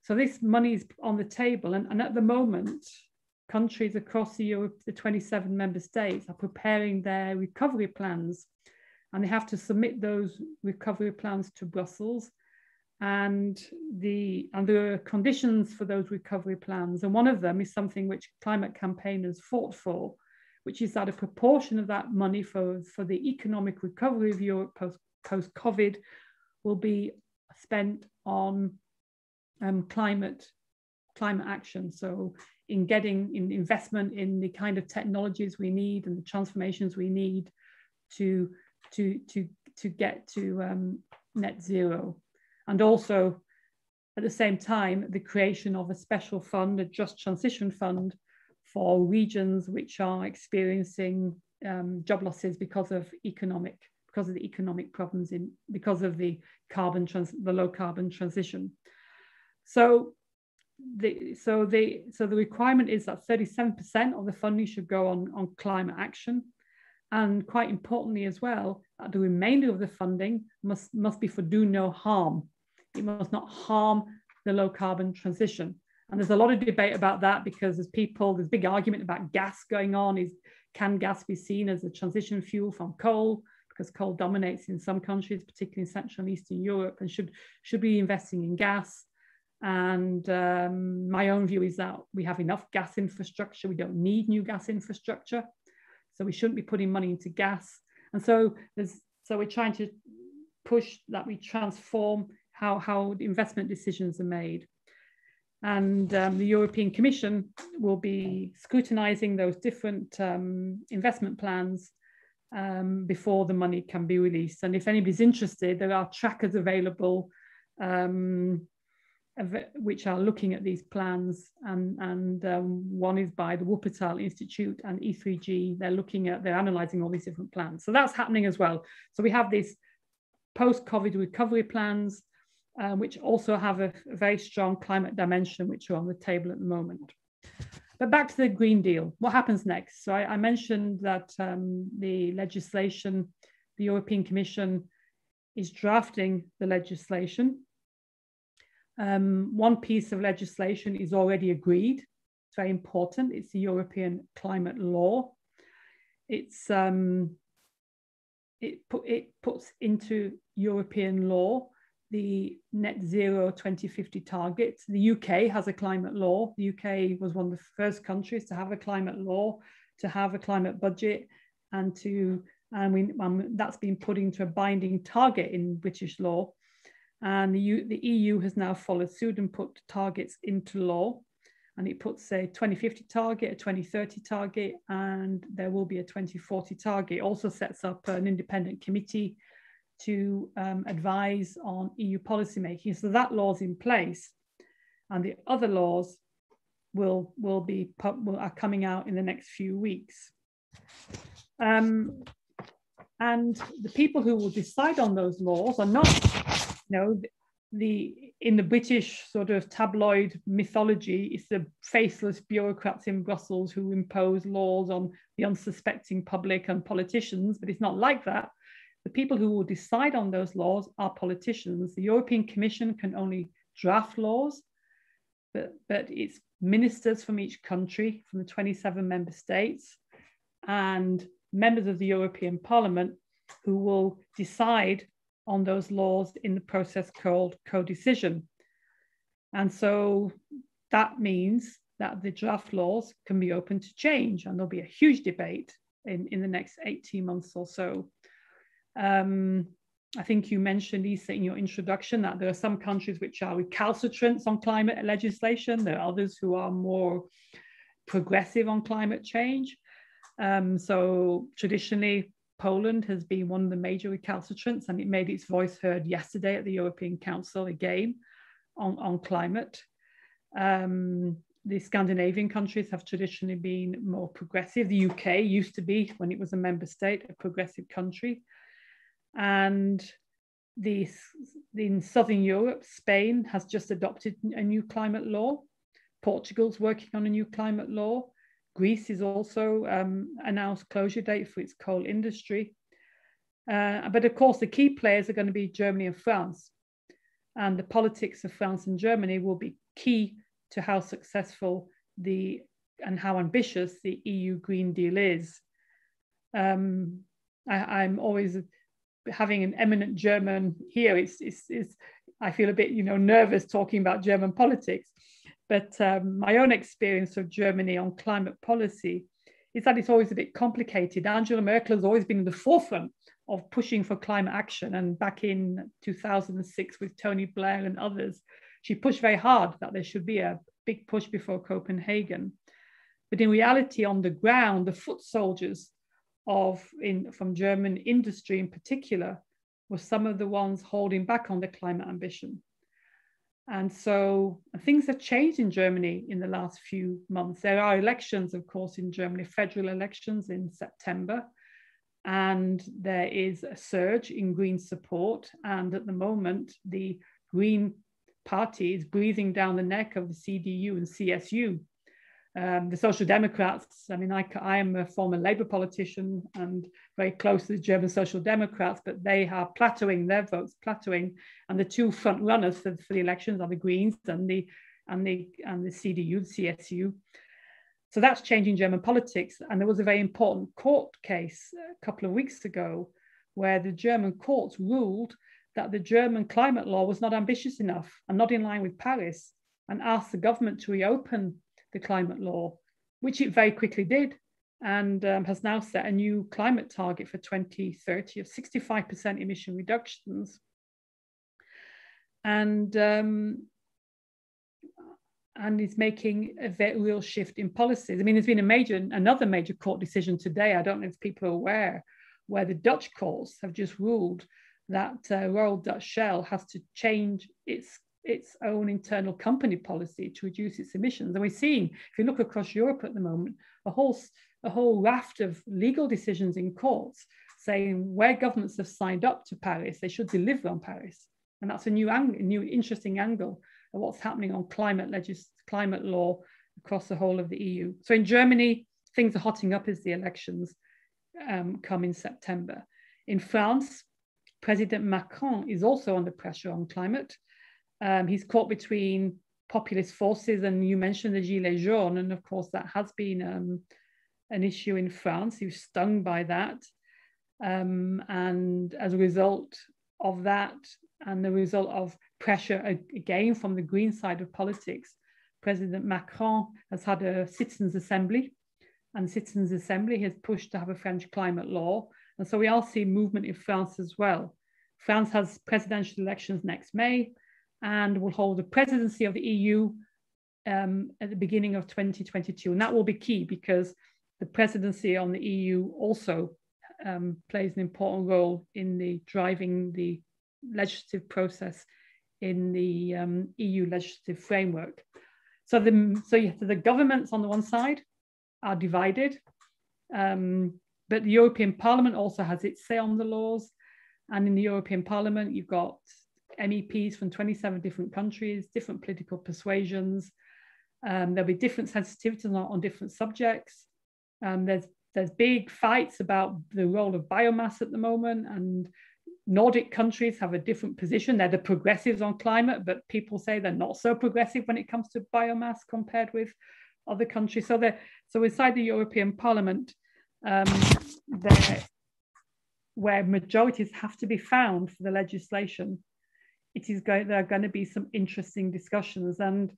so this money is on the table, and, and at the moment, countries across the Europe, the 27 member states, are preparing their recovery plans, and they have to submit those recovery plans to Brussels. And the and there are conditions for those recovery plans, and one of them is something which climate campaigners fought for, which is that a proportion of that money for, for the economic recovery of Europe post, post COVID will be spent on um, climate climate action. So in getting in investment in the kind of technologies we need and the transformations we need to to to to get to um, net zero, and also at the same time the creation of a special fund, a just transition fund, for regions which are experiencing um, job losses because of economic because of the economic problems in because of the carbon trans the low carbon transition. So the so the so the requirement is that 37% of the funding should go on on climate action, and quite importantly as well, the remainder of the funding must must be for do no harm. It must not harm the low carbon transition. And there's a lot of debate about that because there's people, there's big argument about gas going on. Is can gas be seen as a transition fuel from coal? Because coal dominates in some countries, particularly in Central and Eastern Europe, and should should be investing in gas. And um, my own view is that we have enough gas infrastructure. We don't need new gas infrastructure. So we shouldn't be putting money into gas. And so there's so we're trying to push that we transform how, how investment decisions are made. And um, the European Commission will be scrutinizing those different um, investment plans um, before the money can be released. And if anybody's interested, there are trackers available um, which are looking at these plans and, and um, one is by the Wuppertal Institute and E3G. They're looking at, they're analyzing all these different plans. So that's happening as well. So we have these post-COVID recovery plans, uh, which also have a, a very strong climate dimension, which are on the table at the moment. But back to the Green Deal, what happens next? So I, I mentioned that um, the legislation, the European Commission is drafting the legislation um, one piece of legislation is already agreed. It's very important. It's the European climate law. It's um, it, put, it puts into European law the net zero 2050 target. The UK has a climate law. The UK was one of the first countries to have a climate law, to have a climate budget, and to and we um, that's been put into a binding target in British law. And the, U, the EU has now followed suit and put targets into law. And it puts a 2050 target, a 2030 target, and there will be a 2040 target. It also sets up an independent committee to um, advise on EU policymaking. So that law's in place. And the other laws will, will be will, are coming out in the next few weeks. Um, and the people who will decide on those laws are not you know, the in the British sort of tabloid mythology, it's the faceless bureaucrats in Brussels who impose laws on the unsuspecting public and politicians, but it's not like that. The people who will decide on those laws are politicians. The European Commission can only draft laws, but, but it's ministers from each country, from the 27 member states, and members of the European Parliament who will decide on those laws in the process called co-decision. And so that means that the draft laws can be open to change and there'll be a huge debate in, in the next 18 months or so. Um, I think you mentioned, Lisa, in your introduction that there are some countries which are recalcitrant on climate legislation. There are others who are more progressive on climate change. Um, so traditionally, Poland has been one of the major recalcitrants and it made its voice heard yesterday at the European Council again on, on climate. Um, the Scandinavian countries have traditionally been more progressive. The UK used to be, when it was a member state, a progressive country. And the, in Southern Europe, Spain has just adopted a new climate law. Portugal's working on a new climate law. Greece is also um, announced closure date for its coal industry. Uh, but of course, the key players are going to be Germany and France. And the politics of France and Germany will be key to how successful the and how ambitious the EU Green Deal is. Um, I, am always having an eminent German here. It's, it's, it's, I feel a bit, you know, nervous talking about German politics. But um, my own experience of Germany on climate policy is that it's always a bit complicated. Angela Merkel has always been in the forefront of pushing for climate action. And back in 2006 with Tony Blair and others, she pushed very hard that there should be a big push before Copenhagen. But in reality, on the ground, the foot soldiers of in from German industry in particular were some of the ones holding back on the climate ambition. And so uh, things have changed in Germany in the last few months. There are elections, of course, in Germany, federal elections in September. And there is a surge in Green support. And at the moment, the Green Party is breathing down the neck of the CDU and CSU um, the Social Democrats, I mean, I, I am a former Labour politician and very close to the German Social Democrats, but they are plateauing their votes, plateauing. And the two front runners for, for the elections are the Greens and the and the and the CDU, the CSU. So that's changing German politics. And there was a very important court case a couple of weeks ago where the German courts ruled that the German climate law was not ambitious enough and not in line with Paris and asked the government to reopen the climate law, which it very quickly did and um, has now set a new climate target for 2030 of 65% emission reductions. And um, and is making a very real shift in policies. I mean, there's been a major, another major court decision today. I don't know if people are aware, where the Dutch courts have just ruled that uh, Royal Dutch Shell has to change its its own internal company policy to reduce its emissions. And we're seeing, if you look across Europe at the moment, a whole a whole raft of legal decisions in courts saying where governments have signed up to Paris, they should deliver on Paris. And that's a new, ang- a new interesting angle of what's happening on climate legis- climate law across the whole of the EU. So in Germany, things are hotting up as the elections um, come in September. In France, President Macron is also under pressure on climate. Um, he's caught between populist forces, and you mentioned the Gilets jaunes, and of course that has been um, an issue in France. He was stung by that, um, and as a result of that, and the result of pressure again from the green side of politics, President Macron has had a citizens' assembly, and citizens' assembly has pushed to have a French climate law. And so we all see movement in France as well. France has presidential elections next May and will hold the presidency of the EU um, at the beginning of 2022. And that will be key because the presidency on the EU also um, plays an important role in the driving the legislative process in the um, EU legislative framework. So the so you, the governments on the one side are divided, um, but the European Parliament also has its say on the laws. And in the European Parliament, you've got MEPs from 27 different countries, different political persuasions. Um, there'll be different sensitivities on, on different subjects. Um, there's there's big fights about the role of biomass at the moment, and Nordic countries have a different position. They're the progressives on climate, but people say they're not so progressive when it comes to biomass compared with other countries. So, so inside the European Parliament, um, where majorities have to be found for the legislation, it is going. There are going to be some interesting discussions, and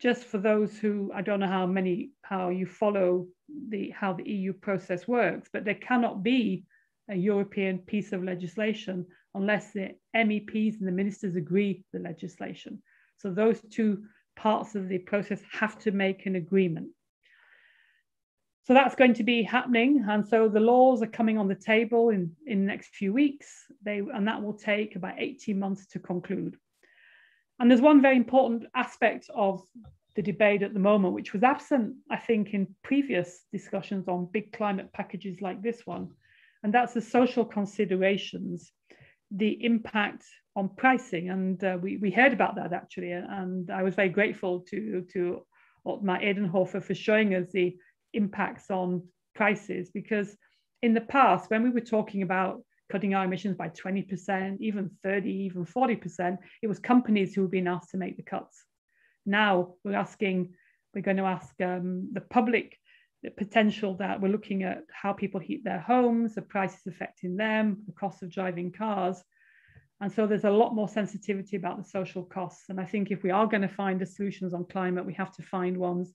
just for those who I don't know how many how you follow the how the EU process works, but there cannot be a European piece of legislation unless the MEPs and the ministers agree the legislation. So those two parts of the process have to make an agreement. So that's going to be happening. And so the laws are coming on the table in, in the next few weeks. They, and that will take about 18 months to conclude. And there's one very important aspect of the debate at the moment, which was absent, I think, in previous discussions on big climate packages like this one, and that's the social considerations, the impact on pricing. And uh, we, we heard about that actually, and I was very grateful to, to Ottmar Edenhofer for showing us the impacts on prices because in the past, when we were talking about cutting our emissions by 20%, even 30, even 40%, it was companies who were being asked to make the cuts. Now we're asking, we're going to ask um, the public the potential that we're looking at how people heat their homes, the prices affecting them, the cost of driving cars. And so there's a lot more sensitivity about the social costs. And I think if we are going to find the solutions on climate, we have to find ones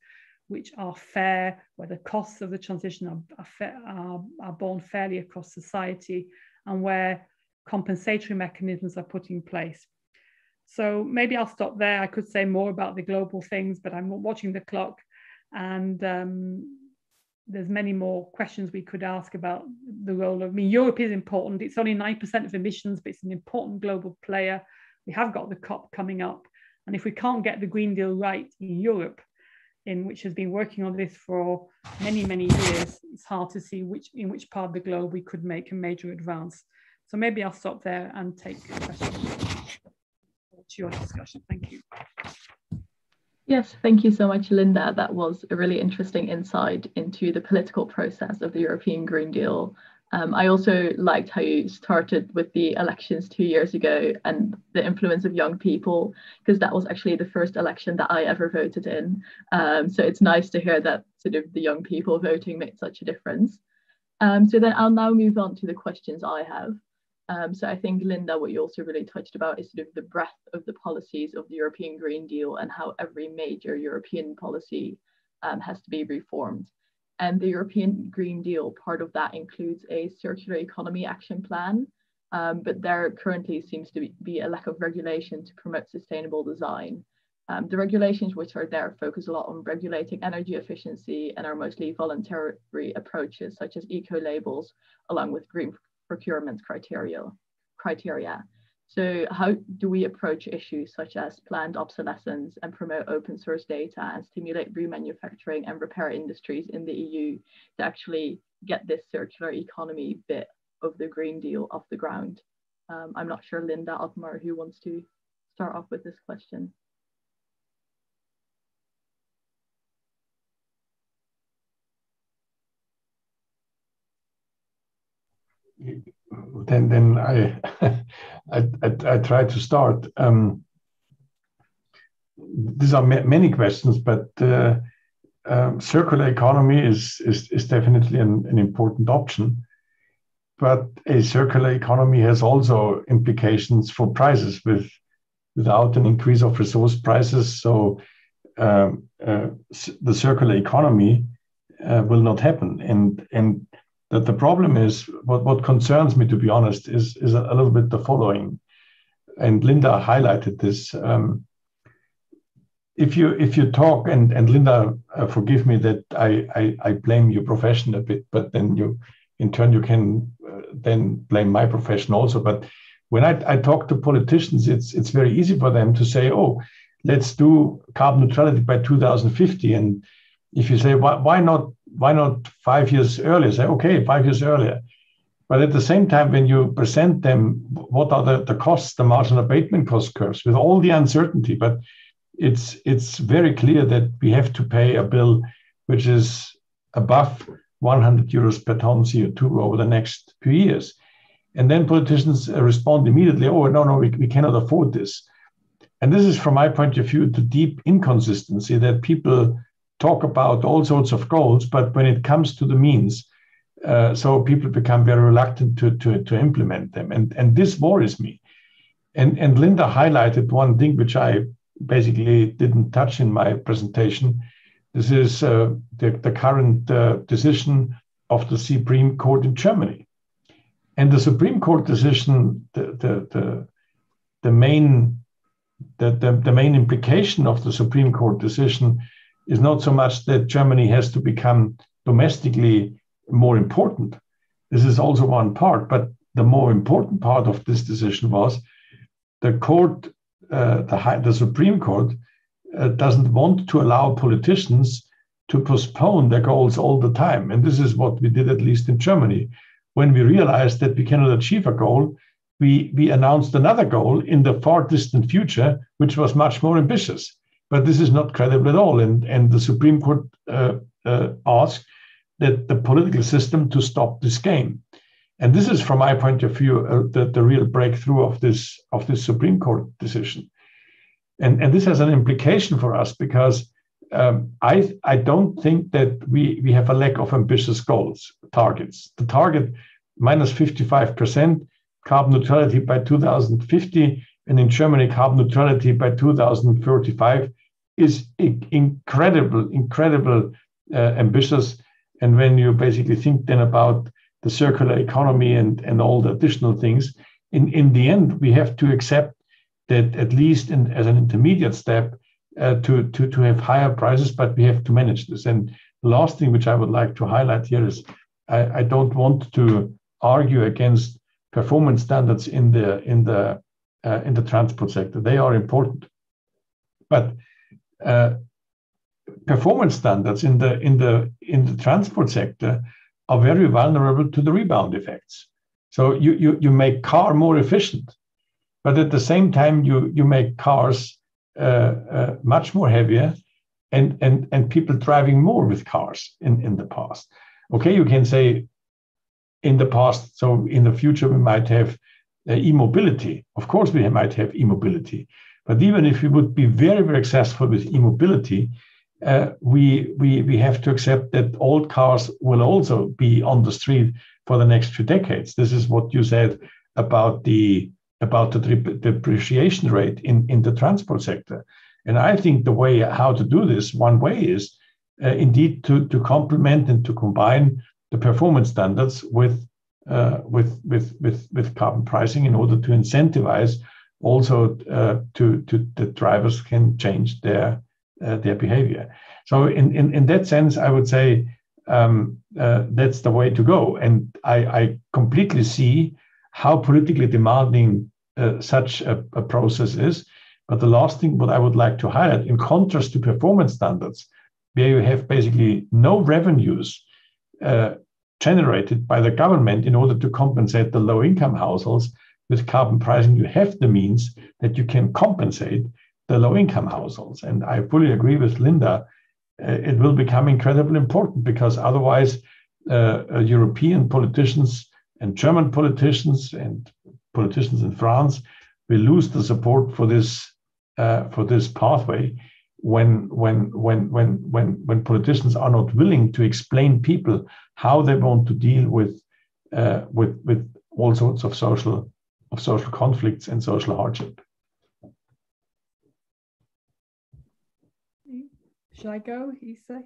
which are fair, where the costs of the transition are, are, are, are borne fairly across society, and where compensatory mechanisms are put in place. So maybe I'll stop there. I could say more about the global things, but I'm watching the clock. And um, there's many more questions we could ask about the role of, I mean, Europe is important. It's only 9% of emissions, but it's an important global player. We have got the COP coming up. And if we can't get the Green Deal right in Europe, in which has been working on this for many, many years, it's hard to see which in which part of the globe we could make a major advance. So maybe I'll stop there and take questions to your discussion. Thank you. Yes, thank you so much, Linda. That was a really interesting insight into the political process of the European Green Deal Um, I also liked how you started with the elections two years ago and the influence of young people, because that was actually the first election that I ever voted in. Um, so it's nice to hear that sort of the young people voting made such a difference. Um, so then I'll now move on to the questions I have. Um, so I think, Linda, what you also really touched about is sort of the breadth of the policies of the European Green Deal and how every major European policy um, has to be reformed. And the European Green Deal, part of that includes a circular economy action plan, um, but there currently seems to be a lack of regulation to promote sustainable design. Um, the regulations which are there focus a lot on regulating energy efficiency and are mostly voluntary approaches such as eco-labels along with green procurement criteria. criteria. So how do we approach issues such as planned obsolescence and promote open source data and stimulate remanufacturing and repair industries in the EU to actually get this circular economy bit of the Green Deal off the ground? Um, I'm not sure, Linda Ottmar, who wants to start off with this question. Then then I [LAUGHS] I, I, I, try to start. Um, these are ma many questions, but uh, um, circular economy is is, is definitely an, an important option. But a circular economy has also implications for prices with without an increase of resource prices. So um, uh, the circular economy uh, will not happen. And and that the problem is what, what concerns me to be honest is is a, little bit the following. And linda highlighted this um, if you if you talk and and linda uh, forgive me that I, I, I blame your profession a bit but then you in turn you can uh, then blame my profession also. But when I, I talk to politicians it's it's very easy for them to say oh let's do carbon neutrality by 2050 and if you say why, why not why not five years earlier? Say, okay, five years earlier. But at the same time, when you present them, what are the, the costs, the marginal abatement cost curves with all the uncertainty, but it's it's very clear that we have to pay a bill which is above 100 euros per ton CO2 over the next few years. And then politicians respond immediately, oh, no, no, we, we cannot afford this. And this is, from my point of view, the deep inconsistency that people talk about all sorts of goals, but when it comes to the means, uh, so people become very reluctant to, to, to implement them. And, and this worries me. And, and Linda highlighted one thing which I basically didn't touch in my presentation. This is uh, the, the current uh, decision of the Supreme Court in Germany. And the Supreme Court decision, the, the, the, the main the, the, the main implication of the Supreme Court decision is not so much that Germany has to become domestically more important. This is also one part, but the more important part of this decision was the court, uh, the, high, the Supreme Court, uh, doesn't want to allow politicians to postpone their goals all the time. And this is what we did, at least in Germany. When we realized that we cannot achieve a goal, we, we announced another goal in the far distant future, which was much more ambitious. But this is not credible at all. And, and the Supreme Court uh, uh, asked that the political system to stop this game. And this is, from my point of view, uh, the, the real breakthrough of this, of this Supreme Court decision. And, and this has an implication for us because um, I, I don't think that we, we have a lack of ambitious goals, targets. The target minus 55% carbon neutrality by 2050, and in Germany, carbon neutrality by 2035 is incredible, incredible uh, ambitious. And when you basically think then about the circular economy and, and all the additional things, in, in the end, we have to accept that at least in, as an intermediate step uh, to, to, to have higher prices, but we have to manage this. And the last thing which I would like to highlight here is I, I don't want to argue against performance standards in the in the uh, in the transport sector. They are important, but uh, performance standards in the in the in the transport sector are very vulnerable to the rebound effects. So you you you make car more efficient, but at the same time you you make cars uh, uh, much more heavier, and and and people driving more with cars in in the past. Okay, you can say in the past. So in the future, we might have uh, e-mobility. Of course, we might have e-mobility, but even if we would be very, very successful with e-mobility, uh, we, we, we have to accept that old cars will also be on the street for the next few decades. This is what you said about the about the depreciation rate in, in the transport sector. And I think the way how to do this, one way is uh, indeed to, to complement and to combine the performance standards with, uh, with, with, with, with carbon pricing in order to incentivize also uh, to, to the drivers can change their, uh, their behavior. So in, in, in that sense, I would say um, uh, that's the way to go. And I, I completely see how politically demanding such a, a, process is. But the last thing what I would like to highlight, in contrast to performance standards, where you have basically no revenues uh, generated by the government in order to compensate the low income households, with carbon pricing, you have the means that you can compensate the low income households. And I fully agree with Linda. Uh, it will become incredibly important because otherwise, uh, uh European politicians and German politicians and politicians in France will lose the support for this uh, for this pathway when when when when when when politicians are not willing to explain people how they want to deal with uh, with with all sorts of social of social conflicts and social hardship. Shall I go, Isa?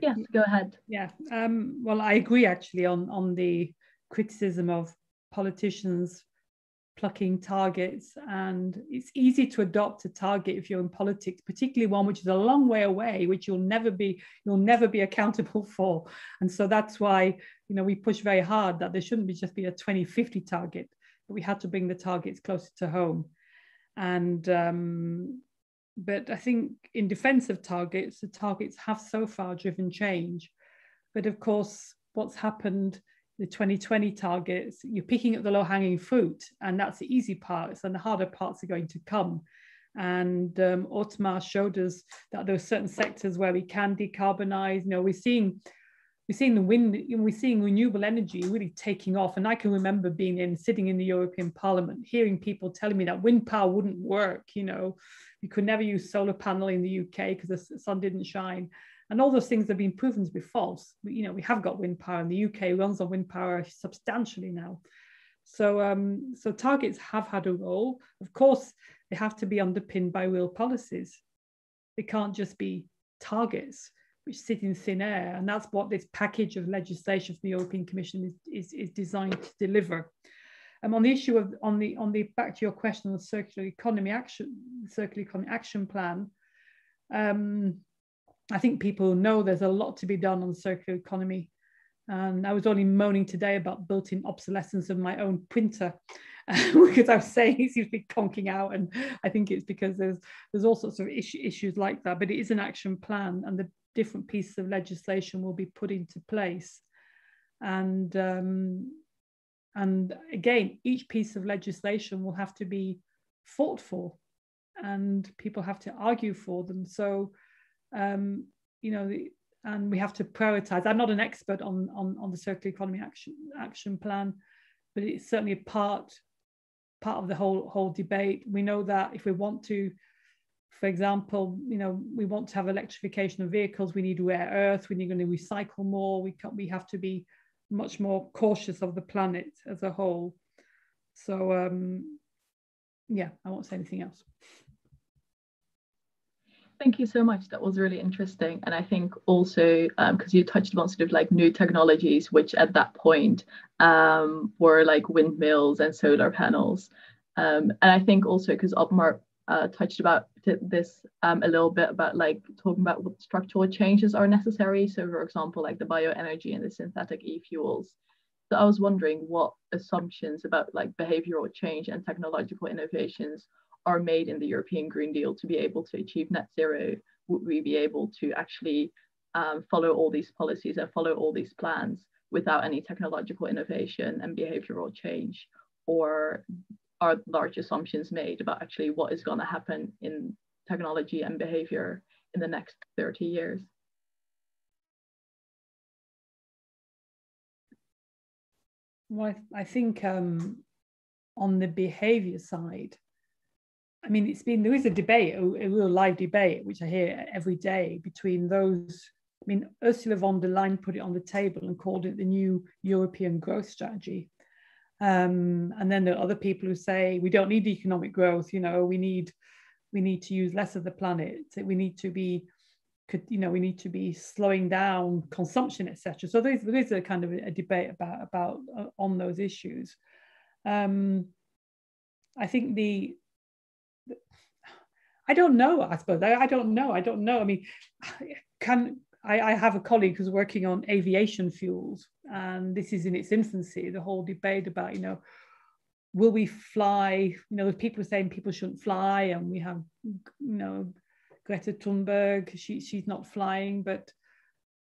Yes, go ahead. Yeah. Um, well, I agree actually on on the criticism of politicians plucking targets and it's easy to adopt a target if you're in politics particularly one which is a long way away which you'll never be you'll never be [LAUGHS] accountable for and so that's why you know we push very hard that there shouldn't be just be a 2050 target but we had to bring the targets closer to home and um, but i think in defense of targets the targets have so far driven change but of course what's happened the 2020 targets, you're picking up the low hanging fruit, and that's the easy parts, and the harder parts are going to come. And um, Ottmar showed us that there are certain sectors where we can decarbonize. You know, we're seeing we're seeing the wind, we're seeing renewable energy really taking off. And I can remember being in sitting in the European Parliament, hearing people telling me that wind power wouldn't work. You know, you could never use solar panel in the UK because the sun didn't shine. And all those things have been proven to be false. We, you know, we have got wind power, and the UK runs on wind power substantially now. So, um, so targets have had a role. Of course, they have to be underpinned by real policies. They can't just be targets which sit in thin air. And that's what this package of legislation from the European Commission is, is, is designed to deliver. Um, on the issue of on the on the back to your question on the circular economy action circular economy action plan, um, I think people know there's a lot to be done on the circular economy. And I was only moaning today about built-in obsolescence of my own printer [LAUGHS] because I was saying it seems to be conking out, and I think it's because there's there's all sorts of issue, issues like that. But it is an action plan, and the different pieces of legislation will be put into place. And um, and again, each piece of legislation will have to be fought for, and people have to argue for them. So um, you know, and we have to prioritize. I'm not an expert on, on, on the circular economy action, action plan, but it's certainly a part, part of the whole, whole debate. We know that if we want to, for example, you know, we want to have electrification of vehicles, we need rare earth, we need to recycle more, we, can, we have to be much more cautious of the planet as a whole. So um, yeah, I won't say anything else. Thank you so much. That was really interesting. And I think also because um, you touched on sort of like new technologies, which at that point um, were like windmills and solar panels. Um, and I think also because Ottmar uh, touched about this um, a little bit about like talking about what structural changes are necessary. So for example, like the bioenergy and the synthetic e-fuels. So I was wondering what assumptions about like behavioral change and technological innovations are made in the European Green Deal to be able to achieve net zero, would we be able to actually um, follow all these policies and follow all these plans without any technological innovation and behavioral change? Or are large assumptions made about actually what is going to happen in technology and behavior in the next 30 years? Well, I think um, on the behavior side, I mean, it's been there is a debate, a, a, real live debate, which I hear every day between those. I mean, Ursula von der Leyen put it on the table and called it the new European growth strategy. Um, and then there are other people who say we don't need economic growth. You know, we need we need to use less of the planet. We need to be could you know we need to be slowing down consumption etc so there's, there's a kind of a debate about about uh, on those issues um i think the i don't know i suppose I, I don't know i don't know i mean [SIGHS] can I, I have a colleague who's working on aviation fuels and this is in its infancy the whole debate about you know will we fly you know people are saying people shouldn't fly and we have you know Greta Thunberg, she, she's not flying, but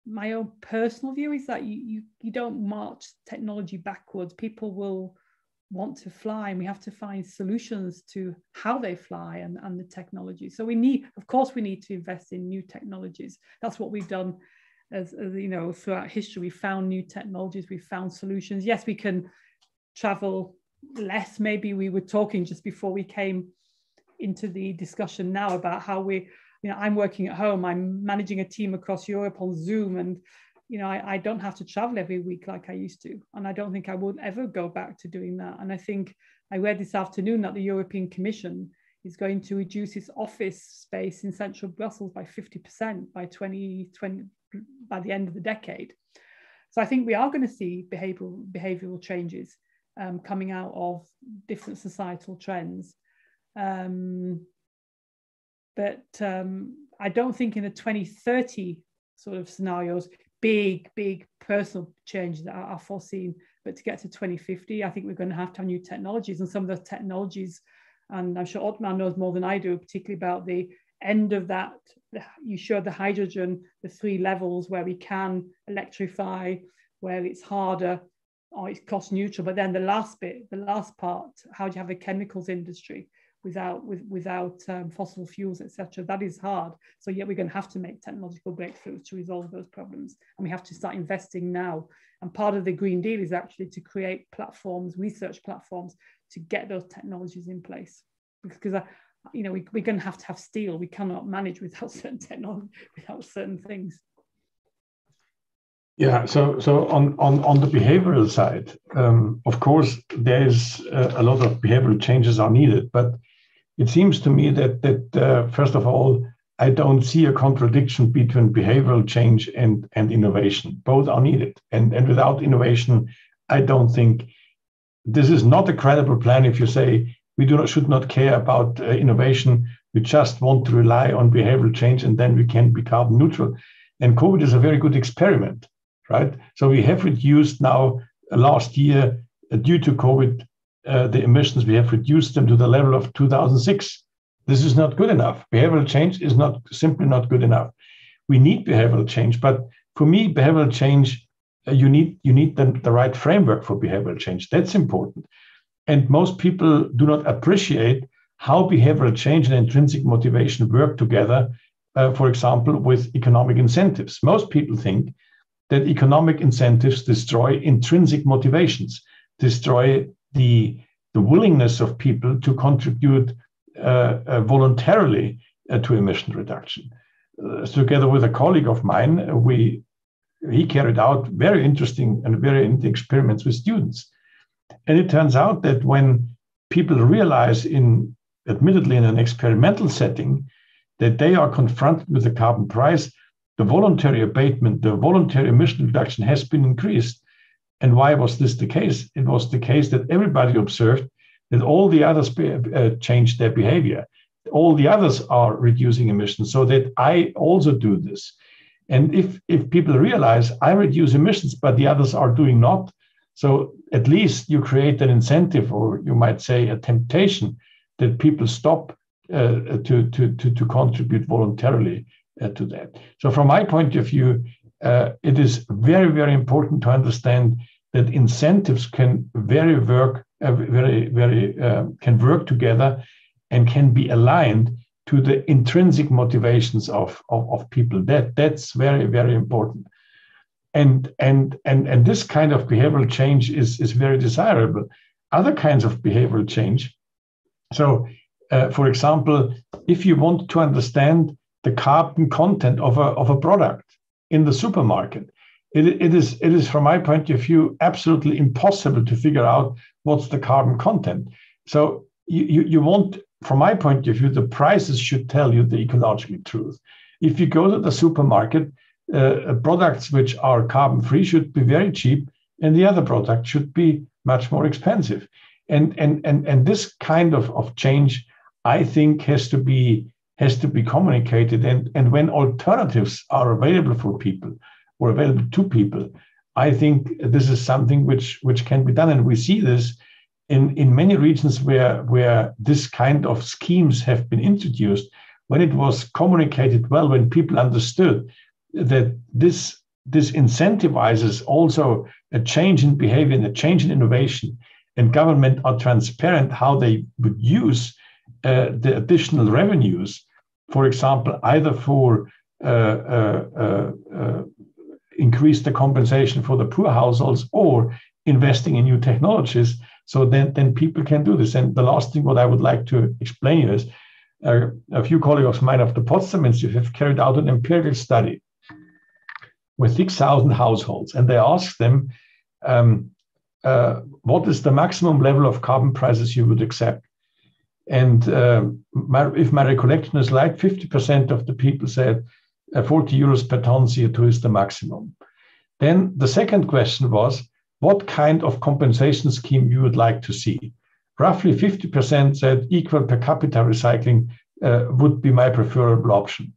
my own personal view is that you, you, you don't march technology backwards. People will want to fly and we have to find solutions to how they fly and, and the technology. So we need, of course, we need to invest in new technologies. That's what we've done as, as you know, throughout history. We found new technologies, we found solutions. Yes, we can travel less. Maybe we were talking just before we came into the discussion now about how we you know i'm working at home i'm managing a team across europe on zoom and you know I, I don't have to travel every week like i used to and i don't think i would ever go back to doing that. And i think i read this afternoon that the european commission is going to reduce its office space in central brussels by 50% by 2020 by the end of the decade. So i think we are going to see behavioral behavioral changes um, coming out of different societal trends. Um, but um, I don't think in the 2030 sort of scenarios, big, big personal changes are, are foreseen. But to get to 2050, I think we're going to have to have new technologies. And some of the technologies, and I'm sure Ottmar knows more than I do, particularly about the end of that. You showed the hydrogen, the three levels where we can electrify, where it's harder or it's cost neutral. But then the last bit, the last part, how do you have a chemicals industry? Without with, without um, fossil fuels, etc. That is hard. So yet we're going to have to make technological breakthroughs to resolve those problems, and we have to start investing now. And part of the Green Deal is actually to create platforms, research platforms, to get those technologies in place. Because, uh, you know, we, we're going to have to have steel. We cannot manage without [LAUGHS] certain technology, without certain things. Yeah, so so on on on the behavioral side, um, of course, there is uh, a lot of behavioral changes are needed, but it seems to me that that uh, first of all, I don't see a contradiction between behavioral change and and innovation. Both are needed, and and without innovation, I don't think this is not a credible plan. If you say we do not should not care about uh, innovation, we just want to rely on behavioral change, and then we can be carbon neutral. And COVID is a very good experiment, right? So we have reduced now uh, last year uh, due to COVID uh, the emissions, we have reduced them to the level of 2006. This is not good enough. Behavioral change is not simply not good enough. We need behavioral change, but for me, behavioral change, uh, you need you need the, the right framework for behavioral change. That's important. And most people do not appreciate how behavioral change and intrinsic motivation work together, uh, for example, with economic incentives. Most people think that economic incentives destroy intrinsic motivations, destroy the, the willingness of people to contribute uh, uh, voluntarily uh, to emission reduction. Together with a colleague of mine, we he carried out very interesting and very interesting experiments with students. And it turns out that when people realize in admittedly in an experimental setting that they are confronted with the carbon price, the voluntary abatement, the voluntary emission reduction has been increased and why was this the case? It was the case that everybody observed that all the others uh, changed their behavior. All the others are reducing emissions, so that I also do this. And if, if people realize I reduce emissions, but the others are doing not, so at least you create an incentive, or you might say a temptation, that people stop uh, to, to, to, to contribute voluntarily uh, to that. So, from my point of view, it is very, very important to understand that incentives can very work, uh, very, very uh, can work together and can be aligned to the intrinsic motivations of, of, of people. That that's very, very important. and and and and this kind of behavioral change is is very desirable other kinds of behavioral change so uh, for example if you want to understand the carbon content of a, of a product in the supermarket. It, it is it is from my point of view absolutely impossible to figure out what's the carbon content. So you, you, you want from my point of view the prices should tell you the ecological truth. If you go to the supermarket uh, products which are carbon free should be very cheap and the other product should be much more expensive. And and and, and this kind of, of change i think has to be has to be communicated. And and when alternatives are available for people or available to people i think this is something which which can be done. And we see this in in many regions where where this kind of schemes have been introduced when it was communicated well when people understood that this this incentivizes also a change in behavior and a change in innovation. And government are transparent how they would use uh, the additional revenues for example either for uh, uh, increase the compensation for the poor households or investing in new technologies so then then people can do this and the last thing what i would like to explain is uh, a few colleagues of mine of the potsdam institute have carried out an empirical study with 6,000 households, and they asked them, um, uh, what is the maximum level of carbon prices you would accept? And uh, my, if my recollection is right, 50% of the people said uh, 40 euros per ton CO2 is the maximum. Then the second question was, what kind of compensation scheme you would like to see? Roughly 50% said equal per capita recycling uh, would be my preferable option.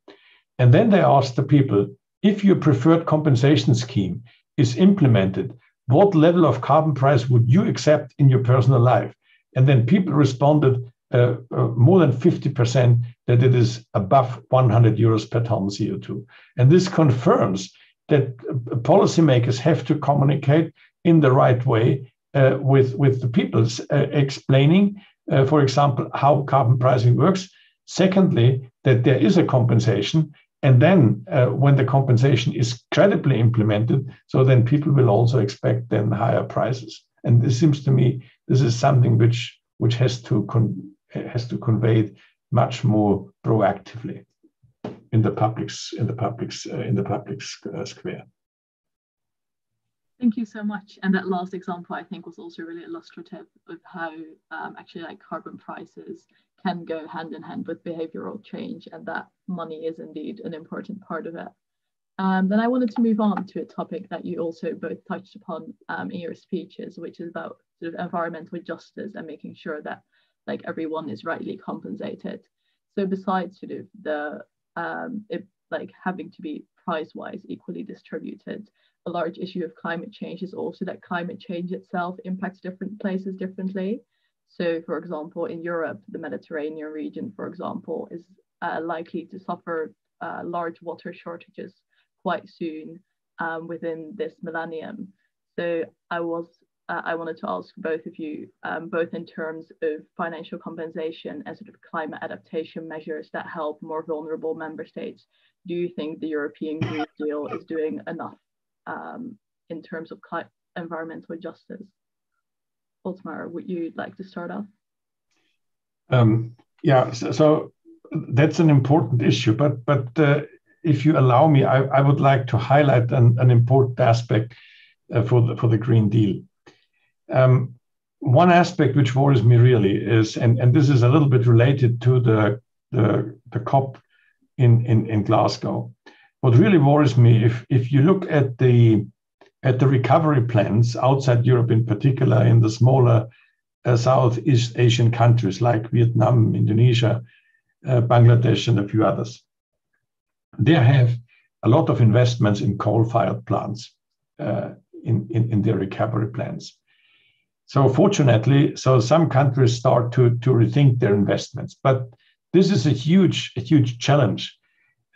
And then they asked the people, if your preferred compensation scheme is implemented, what level of carbon price would you accept in your personal life? And then people responded uh, uh, more than 50% that it is above 100 euros per ton CO2. And this confirms that policymakers have to communicate in the right way uh, with, with the people, uh, explaining, uh, for example, how carbon pricing works. Secondly, that there is a compensation and then when the compensation is credibly implemented, so then people will also expect then higher prices. And this seems to me this is something which which has to con- has to convey it much more proactively in the public's in the public's uh, in the public's uh, square. Thank you so much. And that last example, I think, was also really illustrative of how um, actually like carbon prices can go hand in hand with behavioral change and that money is indeed an important part of it. Um, then I wanted to move on to a topic that you also both touched upon um, in your speeches, which is about sort of environmental justice and making sure that like everyone is rightly compensated. So besides sort of the um, it, like having to be price-wise equally distributed, a large issue of climate change is also that climate change itself impacts different places differently. So, for example, in Europe, the Mediterranean region, for example, is uh, likely to suffer uh, large water shortages quite soon um, within this millennium. So, I was uh, I wanted to ask both of you, um, both in terms of financial compensation and sort of climate adaptation measures that help more vulnerable member states. Do you think the European Green [LAUGHS] Deal is doing enough um, in terms of environmental justice? Ottmar, would you like to start off? Um, yeah, so, so, that's an important issue, but but uh, if you allow me, I, I would like to highlight an, an important aspect uh, for the for the Green Deal. Um, one aspect which worries me really is, and, and this is a little bit related to the the, the COP in, in, in Glasgow. What really worries me, if if you look at the at the recovery plans outside Europe, in particular in the smaller uh, Southeast Asian countries like Vietnam, Indonesia, uh, Bangladesh, and a few others. They have a lot of investments in coal-fired plants uh, in, in, in, their recovery plans. So fortunately, so some countries start to, to rethink their investments. But this is a huge, a huge challenge.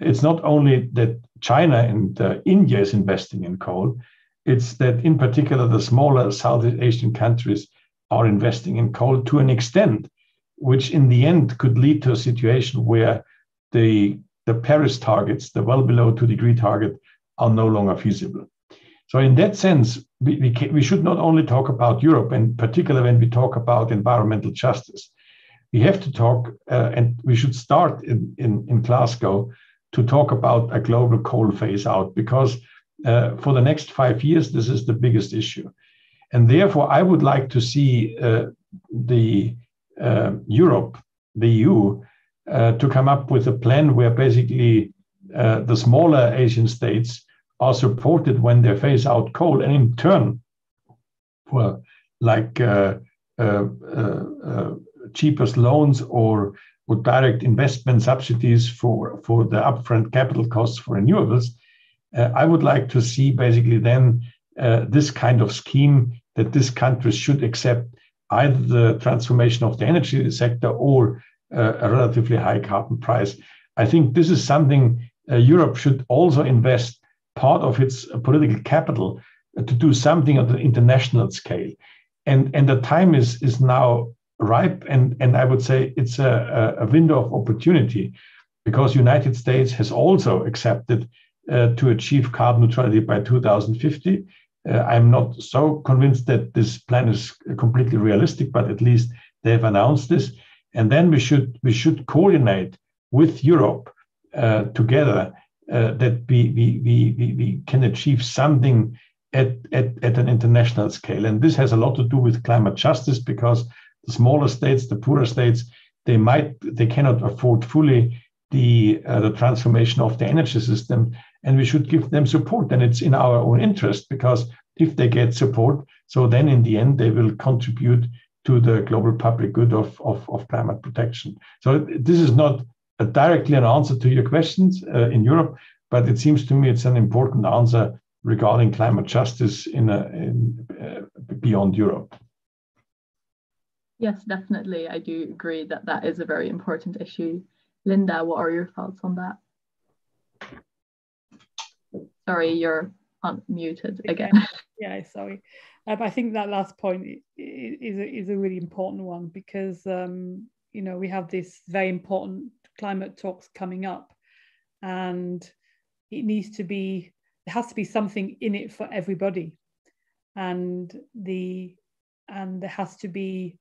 It's not only that China and uh, India is investing in coal, it's that in particular the smaller Southeast Asian countries are investing in coal to an extent which in the end could lead to a situation where the, the Paris targets, the well below two degree target, are no longer feasible. So in that sense, we, we, can, we should not only talk about Europe, and particularly when we talk about environmental justice, we have to talk, uh, and we should start in, in, in, Glasgow to talk about a global coal phase out, because uh, for the next five years, this is the biggest issue. And therefore, I would like to see uh, the uh, Europe, the EU, uh, to come up with a plan where basically uh, the smaller Asian states are supported when they phase out coal, and in turn, well, like uh, uh, uh, uh, cheapest loans or, or direct investment subsidies for, for the upfront capital costs for renewables, uh, I would like to see basically then uh, this kind of scheme that these countries should accept either the transformation of the energy sector or a relatively high carbon price. I think this is something Europe should also invest part of its political capital to do something on the international scale. And, and the time is, is now ripe. And, and I would say it's a, a window of opportunity because United States has also accepted uh, to achieve carbon neutrality by 2050. Uh, I'm not so convinced that this plan is completely realistic, but at least they have announced this. And then we should we should coordinate with Europe uh, together uh, that we, we, we, we can achieve something at, at, at an international scale. And this has a lot to do with climate justice because the smaller states, the poorer states, they might they cannot afford fully the uh, the transformation of the energy system, and we should give them support. And it's in our own interest because if they get support, so then in the end they will contribute to the global public good of, of, of climate protection. So this is not directly an answer to your questions uh, in Europe, but it seems to me it's an important answer regarding climate justice in, a, in uh, beyond Europe. Yes, definitely. I do agree that that is a very important issue. Linda, what are your thoughts on that? Sorry, you're unmuted again. [LAUGHS] Yeah, sorry. Um, I think that last point is a, is a really important one because um, you know we have this very important climate talks coming up. And it needs to be there has to be something in it for everybody. And the and there has to be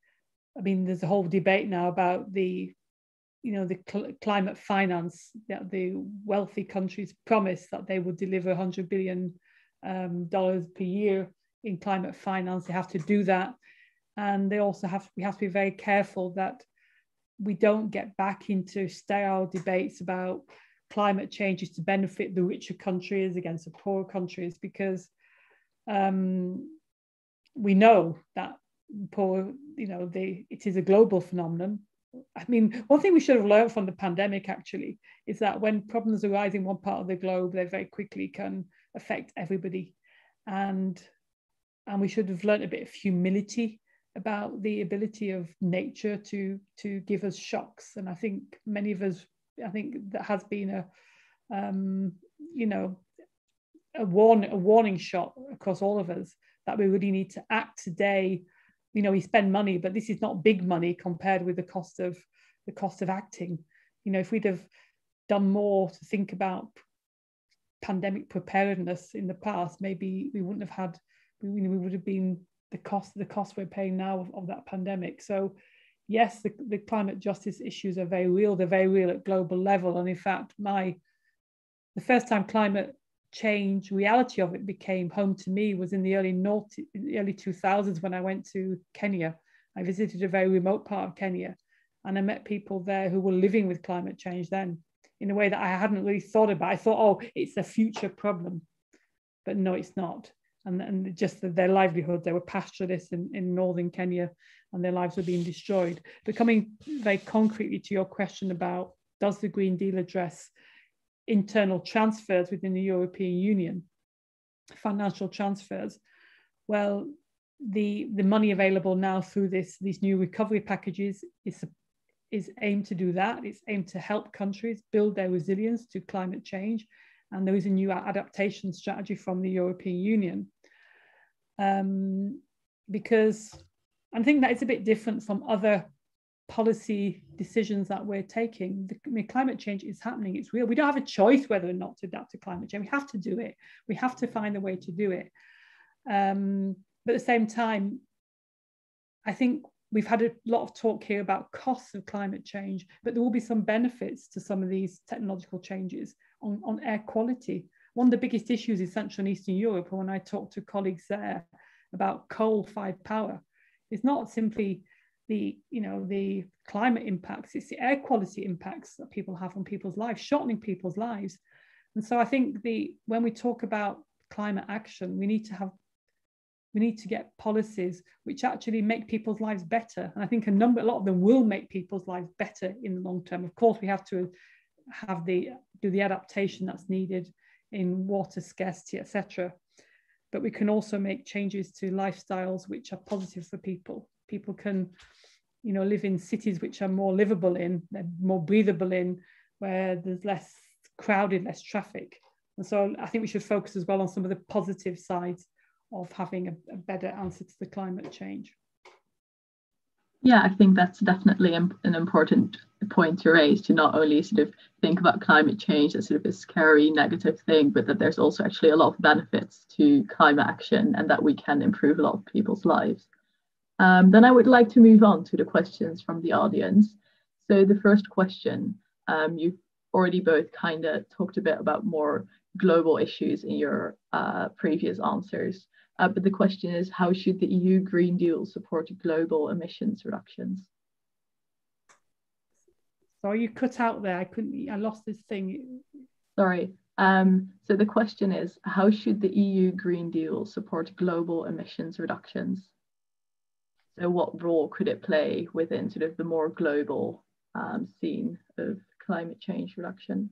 i mean there's a whole debate now about the you know the cl- climate finance that the wealthy countries promise that they would deliver 100 billion um, dollars per year in climate finance. They have to do that. And they also have we have to be very careful that we don't get back into stale debates about climate change to benefit the richer countries against the poorer countries because um, we know that poor, you know, they, it is a global phenomenon. I mean, one thing we should have learned from the pandemic actually is that when problems arise in one part of the globe, they very quickly can affect everybody. And and we should have learned a bit of humility about the ability of nature to to give us shocks. And i think many of us i think that has been a um, you know a warn a warning shot across all of us that we really need to act today. You know we spend money but this is not big money compared with the cost of the cost of acting. You know if we'd have done more to think about pandemic preparedness in the past maybe we wouldn't have had we, we would have been the cost the cost we're paying now of, of that pandemic. So yes, the, the climate justice issues are very real. They're very real at global level. And in fact, my the first time climate change reality of it became home to me was in the early north, the early 2000s when I went to Kenya. I visited a very remote part of Kenya and I met people there who were living with climate change then in a way that I hadn't really thought about. I thought, oh, it's a future problem. But no, it's not and, and just their livelihood. They were pastoralists in, in northern Kenya and their lives were being destroyed. But coming very concretely to your question about does the Green Deal address internal transfers within the European Union, financial transfers? Well, the, the money available now through this these new recovery packages is is aimed to do that. It's aimed to help countries build their resilience to climate change and there is a new adaptation strategy from the European Union. Um, because I think that is a bit different from other policy decisions that we're taking. The, I mean, climate change is happening. It's real. We don't have a choice whether or not to adapt to climate change. We have to do it. We have to find a way to do it. Um, but at the same time, I think we've had a lot of talk here about costs of climate change, but there will be some benefits to some of these technological changes on, on air quality. One of the biggest issues in Central and Eastern Europe, when I talk to colleagues there about coal-fired power, is not simply the you know the climate impacts it's the air quality impacts that people have on people's lives shortening people's lives and so i think the when we talk about climate action we need to have we need to get policies which actually make people's lives better. And i think a number a lot of them will make people's lives better in the long term. Of course we have to have the do the adaptation that's needed in water scarcity etc but we can also make changes to lifestyles which are positive for people. People can you know live in cities which are more livable in more breathable in where there's less crowded less traffic. And so i think we should focus as well on some of the positive sides of having a, a better answer to the climate change yeah, I think that's definitely an important point to raise to not only sort of think about climate change as sort of a scary negative thing, but that there's also actually a lot of benefits to climate action and that we can improve a lot of people's lives. Um, then I would like to move on to the questions from the audience. So the first question, um, you've already both kind of talked a bit about more global issues in your uh, previous answers. Uh, but the question is, how should the EU Green Deal support global emissions reductions? Sorry, you cut out there. I couldn't, I lost this thing. Sorry. Um, so the question is, how should the EU Green Deal support global emissions reductions? So what role could it play within sort of the more global um, scene of climate change reduction?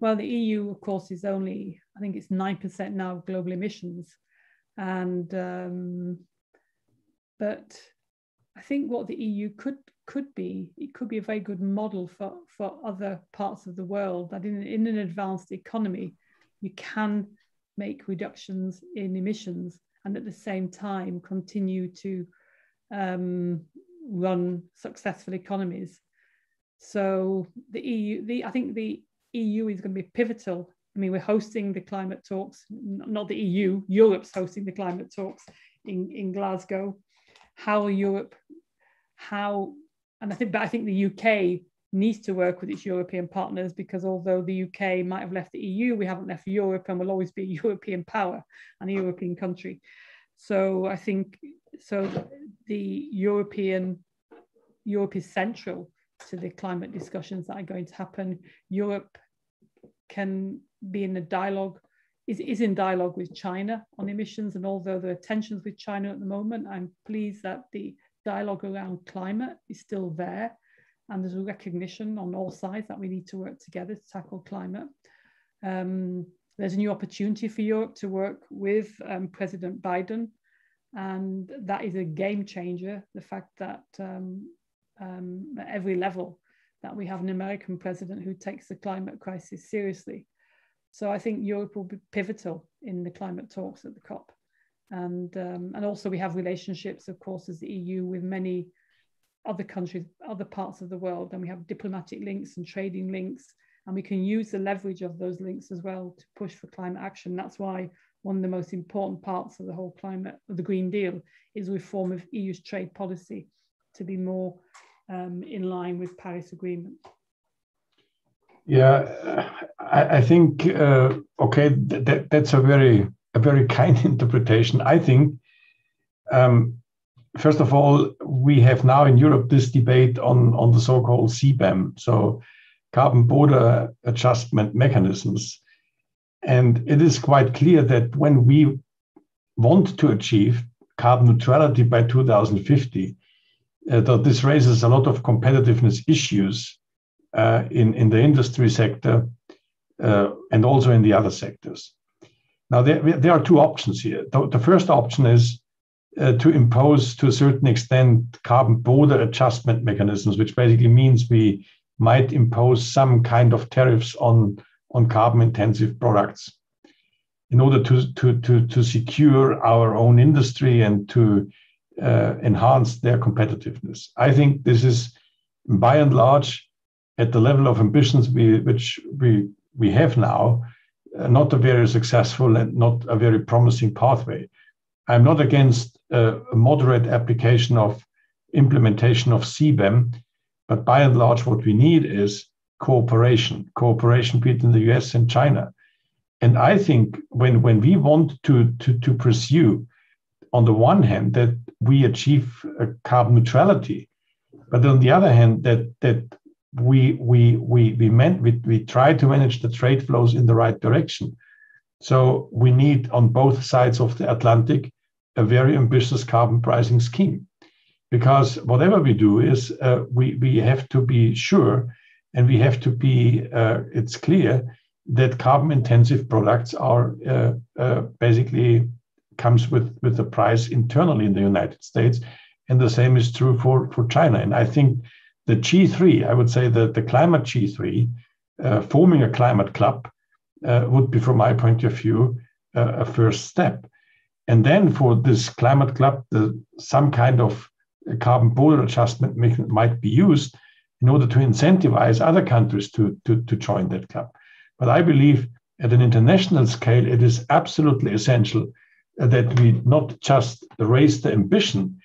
Well, the EU, of course, is only, I think it's 9% now of global emissions. And, um, but I think what the EU could could be, it could be a very good model for, for other parts of the world that in, in an advanced economy, you can make reductions in emissions and at the same time continue to um, run successful economies. So the EU, the, I think the EU is going to be pivotal. I mean, we're hosting the climate talks, not the EU, Europe's hosting the climate talks in, in Glasgow. How Europe, how, and I think, but I think the UK needs to work with its European partners because although the UK might have left the EU, we haven't left Europe and will always be a [LAUGHS] European power and a European country. So I think so the European Europe is central to the climate discussions that are going to happen. Europe can be in a dialogue, is, is in dialogue with China on emissions. And although there are tensions with China at the moment, I'm pleased that the dialogue around climate is still there. And there's a recognition on all sides that we need to work together to tackle climate. Um, there's a new opportunity for Europe to work with um, President Biden and that is a game changer. The fact that um, um, at every level that we have an American president who takes the climate crisis seriously. So I think Europe will be pivotal in the climate talks at the COP. And, um, and also we have relationships, of course, as the EU with many other countries, other parts of the world. And we have diplomatic links and trading links. And we can use the leverage of those links as well to push for climate action. That's why one of the most important parts of the whole climate of the Green Deal is reform of EU's trade policy to be more um, in line with Paris Agreement. Yeah, I, I think uh, okay, that, that's a very a very [LAUGHS] kind interpretation. I think um, first of all, we have now in Europe this debate on on the so-called CBAM, so carbon border adjustment mechanisms and it is quite clear that when we want to achieve carbon neutrality by 2050, uh, that this raises a lot of competitiveness issues in, in the industry sector uh, and also in the other sectors. Now, there, there are two options here. The, the first option is uh, to impose, to a certain extent, carbon border adjustment mechanisms, which basically means we might impose some kind of tariffs on on carbon intensive products in order to, to, to, to secure our own industry and to uh, enhance their competitiveness. I think this is, by and large, at the level of ambitions we, which we we have now, uh, not a very successful and not a very promising pathway. I'm not against uh, a moderate application of implementation of CBAM, but by and large, what we need is cooperation, cooperation between the US and China. And I think when, when we want to, to, to pursue, on the one hand, that we achieve carbon neutrality, but on the other hand, that, that we, we, we, we, meant, we, we try to manage the trade flows in the right direction. So we need on both sides of the Atlantic a very ambitious carbon pricing scheme. Because whatever we do is uh, we, we have to be sure and we have to be, uh, it's clear that carbon intensive products are uh, uh, basically comes with, with the price internally in the United States. And the same is true for, for China. And I think the G3, I would say that the climate G3, uh, forming a climate club, uh, would be, from my point of view, uh, a first step. And then for this climate club, the, some kind of carbon border adjustment might be used in order to incentivize other countries to, to, to join that club. But I believe at an international scale, it is absolutely essential that we not just raise the ambition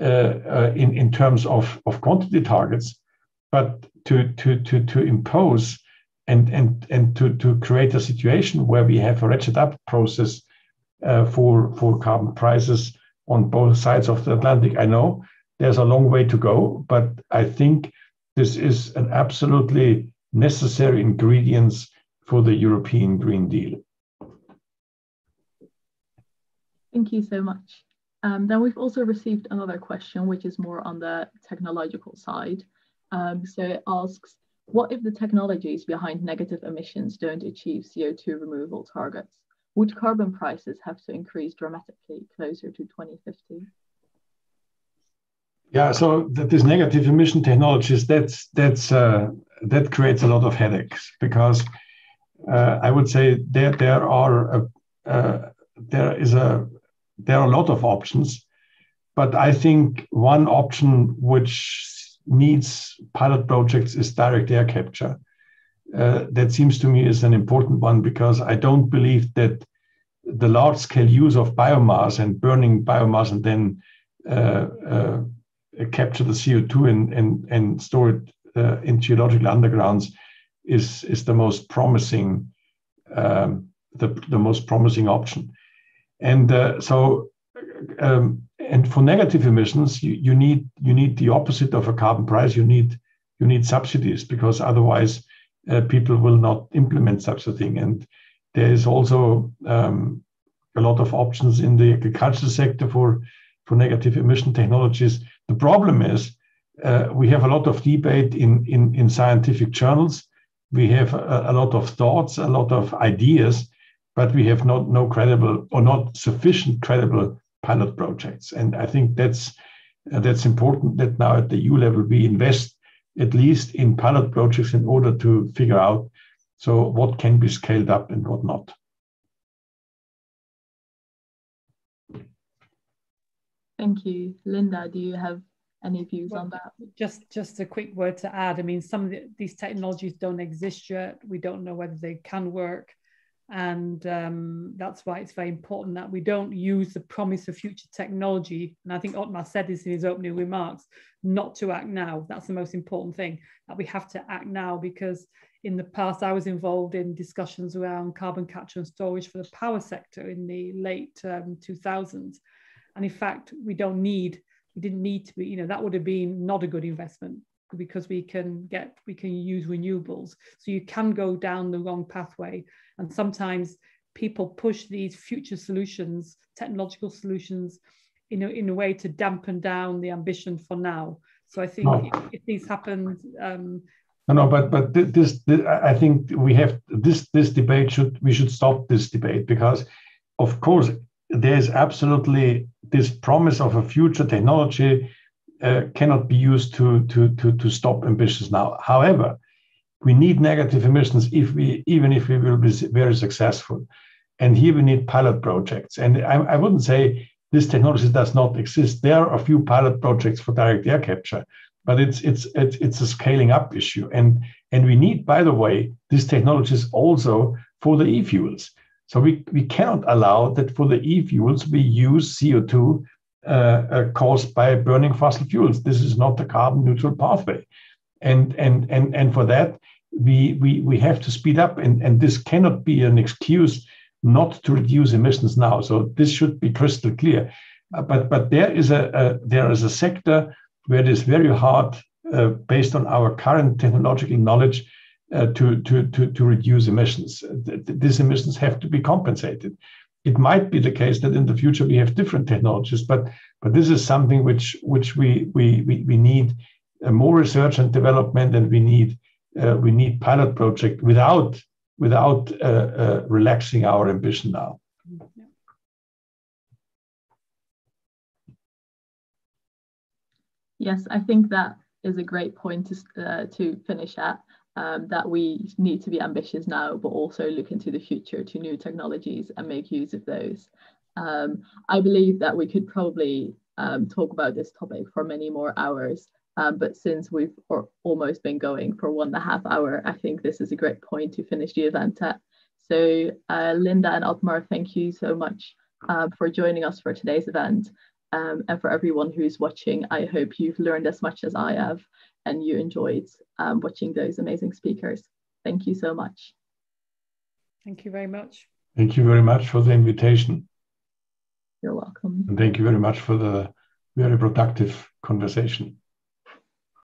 in, in terms of, of quantity targets, but to, to, to, to impose and, and, and to, to create a situation where we have a ratchet up process uh, for, for carbon prices on both sides of the Atlantic. I know there's a long way to go, but I think this is an absolutely necessary ingredients for the European Green Deal. Thank you so much. Um, then we've also received another question, which is more on the technological side. Um, so it asks, what if the technologies behind negative emissions don't achieve CO2 removal targets? Would carbon prices have to increase dramatically closer to 2050? Yeah, so that these negative emission technologies, that's that's uh, that creates a lot of headaches because uh, I would say there there are a, uh, there is a there are a lot of options, but I think one option which needs pilot projects is direct air capture. Uh, that seems to me is an important one because I don't believe that the large scale use of biomass and burning biomass and then uh, uh, capture the CO2 and, and, and store it uh, in geological undergrounds is, is the most promising um, the, the most promising option. And uh, so, um, and for negative emissions, you, you need you need the opposite of a carbon price. You need you need subsidies because otherwise uh, people will not implement such a thing. And there is also um, a lot of options in the agricultural sector for for negative emission technologies. The problem is uh, we have a lot of debate in, in, in scientific journals. We have a, a, lot of thoughts, a lot of ideas, but we have not no credible or not sufficient credible pilot projects. And I think that's uh, that's important that now at the EU level we invest at least in pilot projects in order to figure out so what can be scaled up and what not. Thank you. Linda, do you have any views well, on that? Just just a quick word to add. I mean, some of the, these technologies don't exist yet. We don't know whether they can work. And um, that's why it's very important that we don't use the promise of future technology. And I think Ottmar said this in his opening remarks, not to act now. That's the most important thing, that we have to act now because in the past I was involved in discussions around carbon capture and storage for the power sector in the late um, 2000s. And in fact, we don't need, we didn't need to be, you know, that would have been not a good investment because we can get we can use renewables. So you can go down the wrong pathway. And sometimes people push these future solutions technological solutions in a, in a way to dampen down the ambition for now. So i think no. if, if, these happen um, no, no, but but this, this, I think we have this this debate should we should stop this debate because, of course, there is absolutely this promise of a future technology uh, cannot be used to, to, to, to stop emissions now. However, we need negative emissions if we even if we will be very successful. And here we need pilot projects. And I, I wouldn't say this technology does not exist. There are a few pilot projects for direct air capture, but it's it's it's, it's a scaling up issue. And and we need, by the way, these technologies also for the e-fuels. So we, we cannot allow that for the e-fuels we use CO2 uh, uh, caused by burning fossil fuels. This is not the carbon neutral pathway. And, and, and, and for that, we, we, we have to speed up. And, and this cannot be an excuse not to reduce emissions now. So this should be crystal clear. Uh, but, but there, is a, a, there is a sector where it is very hard, uh, based on our current technological knowledge, uh, to, to, to, to reduce emissions. These emissions have to be compensated. It might be the case that in the future we have different technologies, but, but this is something which, which we, we, we, we need uh, more research and development, and we need, uh, we need pilot project without, without uh, uh, relaxing our ambition now. Yes, I think that is a great point to, uh, to finish at um, that we need to be ambitious now, but also look into the future to new technologies and make use of those. Um, I believe that we could probably um, talk about this topic for many more hours, um, but since we've almost been going for one and a half hour, I think this is a great point to finish the event at. So uh, Linda and Ottmar, thank you so much uh, for joining us for today's event. Um, and for everyone who's watching, I hope you've learned as much as I have and you enjoyed um, watching those amazing speakers. Thank you so much. Thank you very much. Thank you very much for the invitation. You're welcome. And thank you very much for the very productive conversation.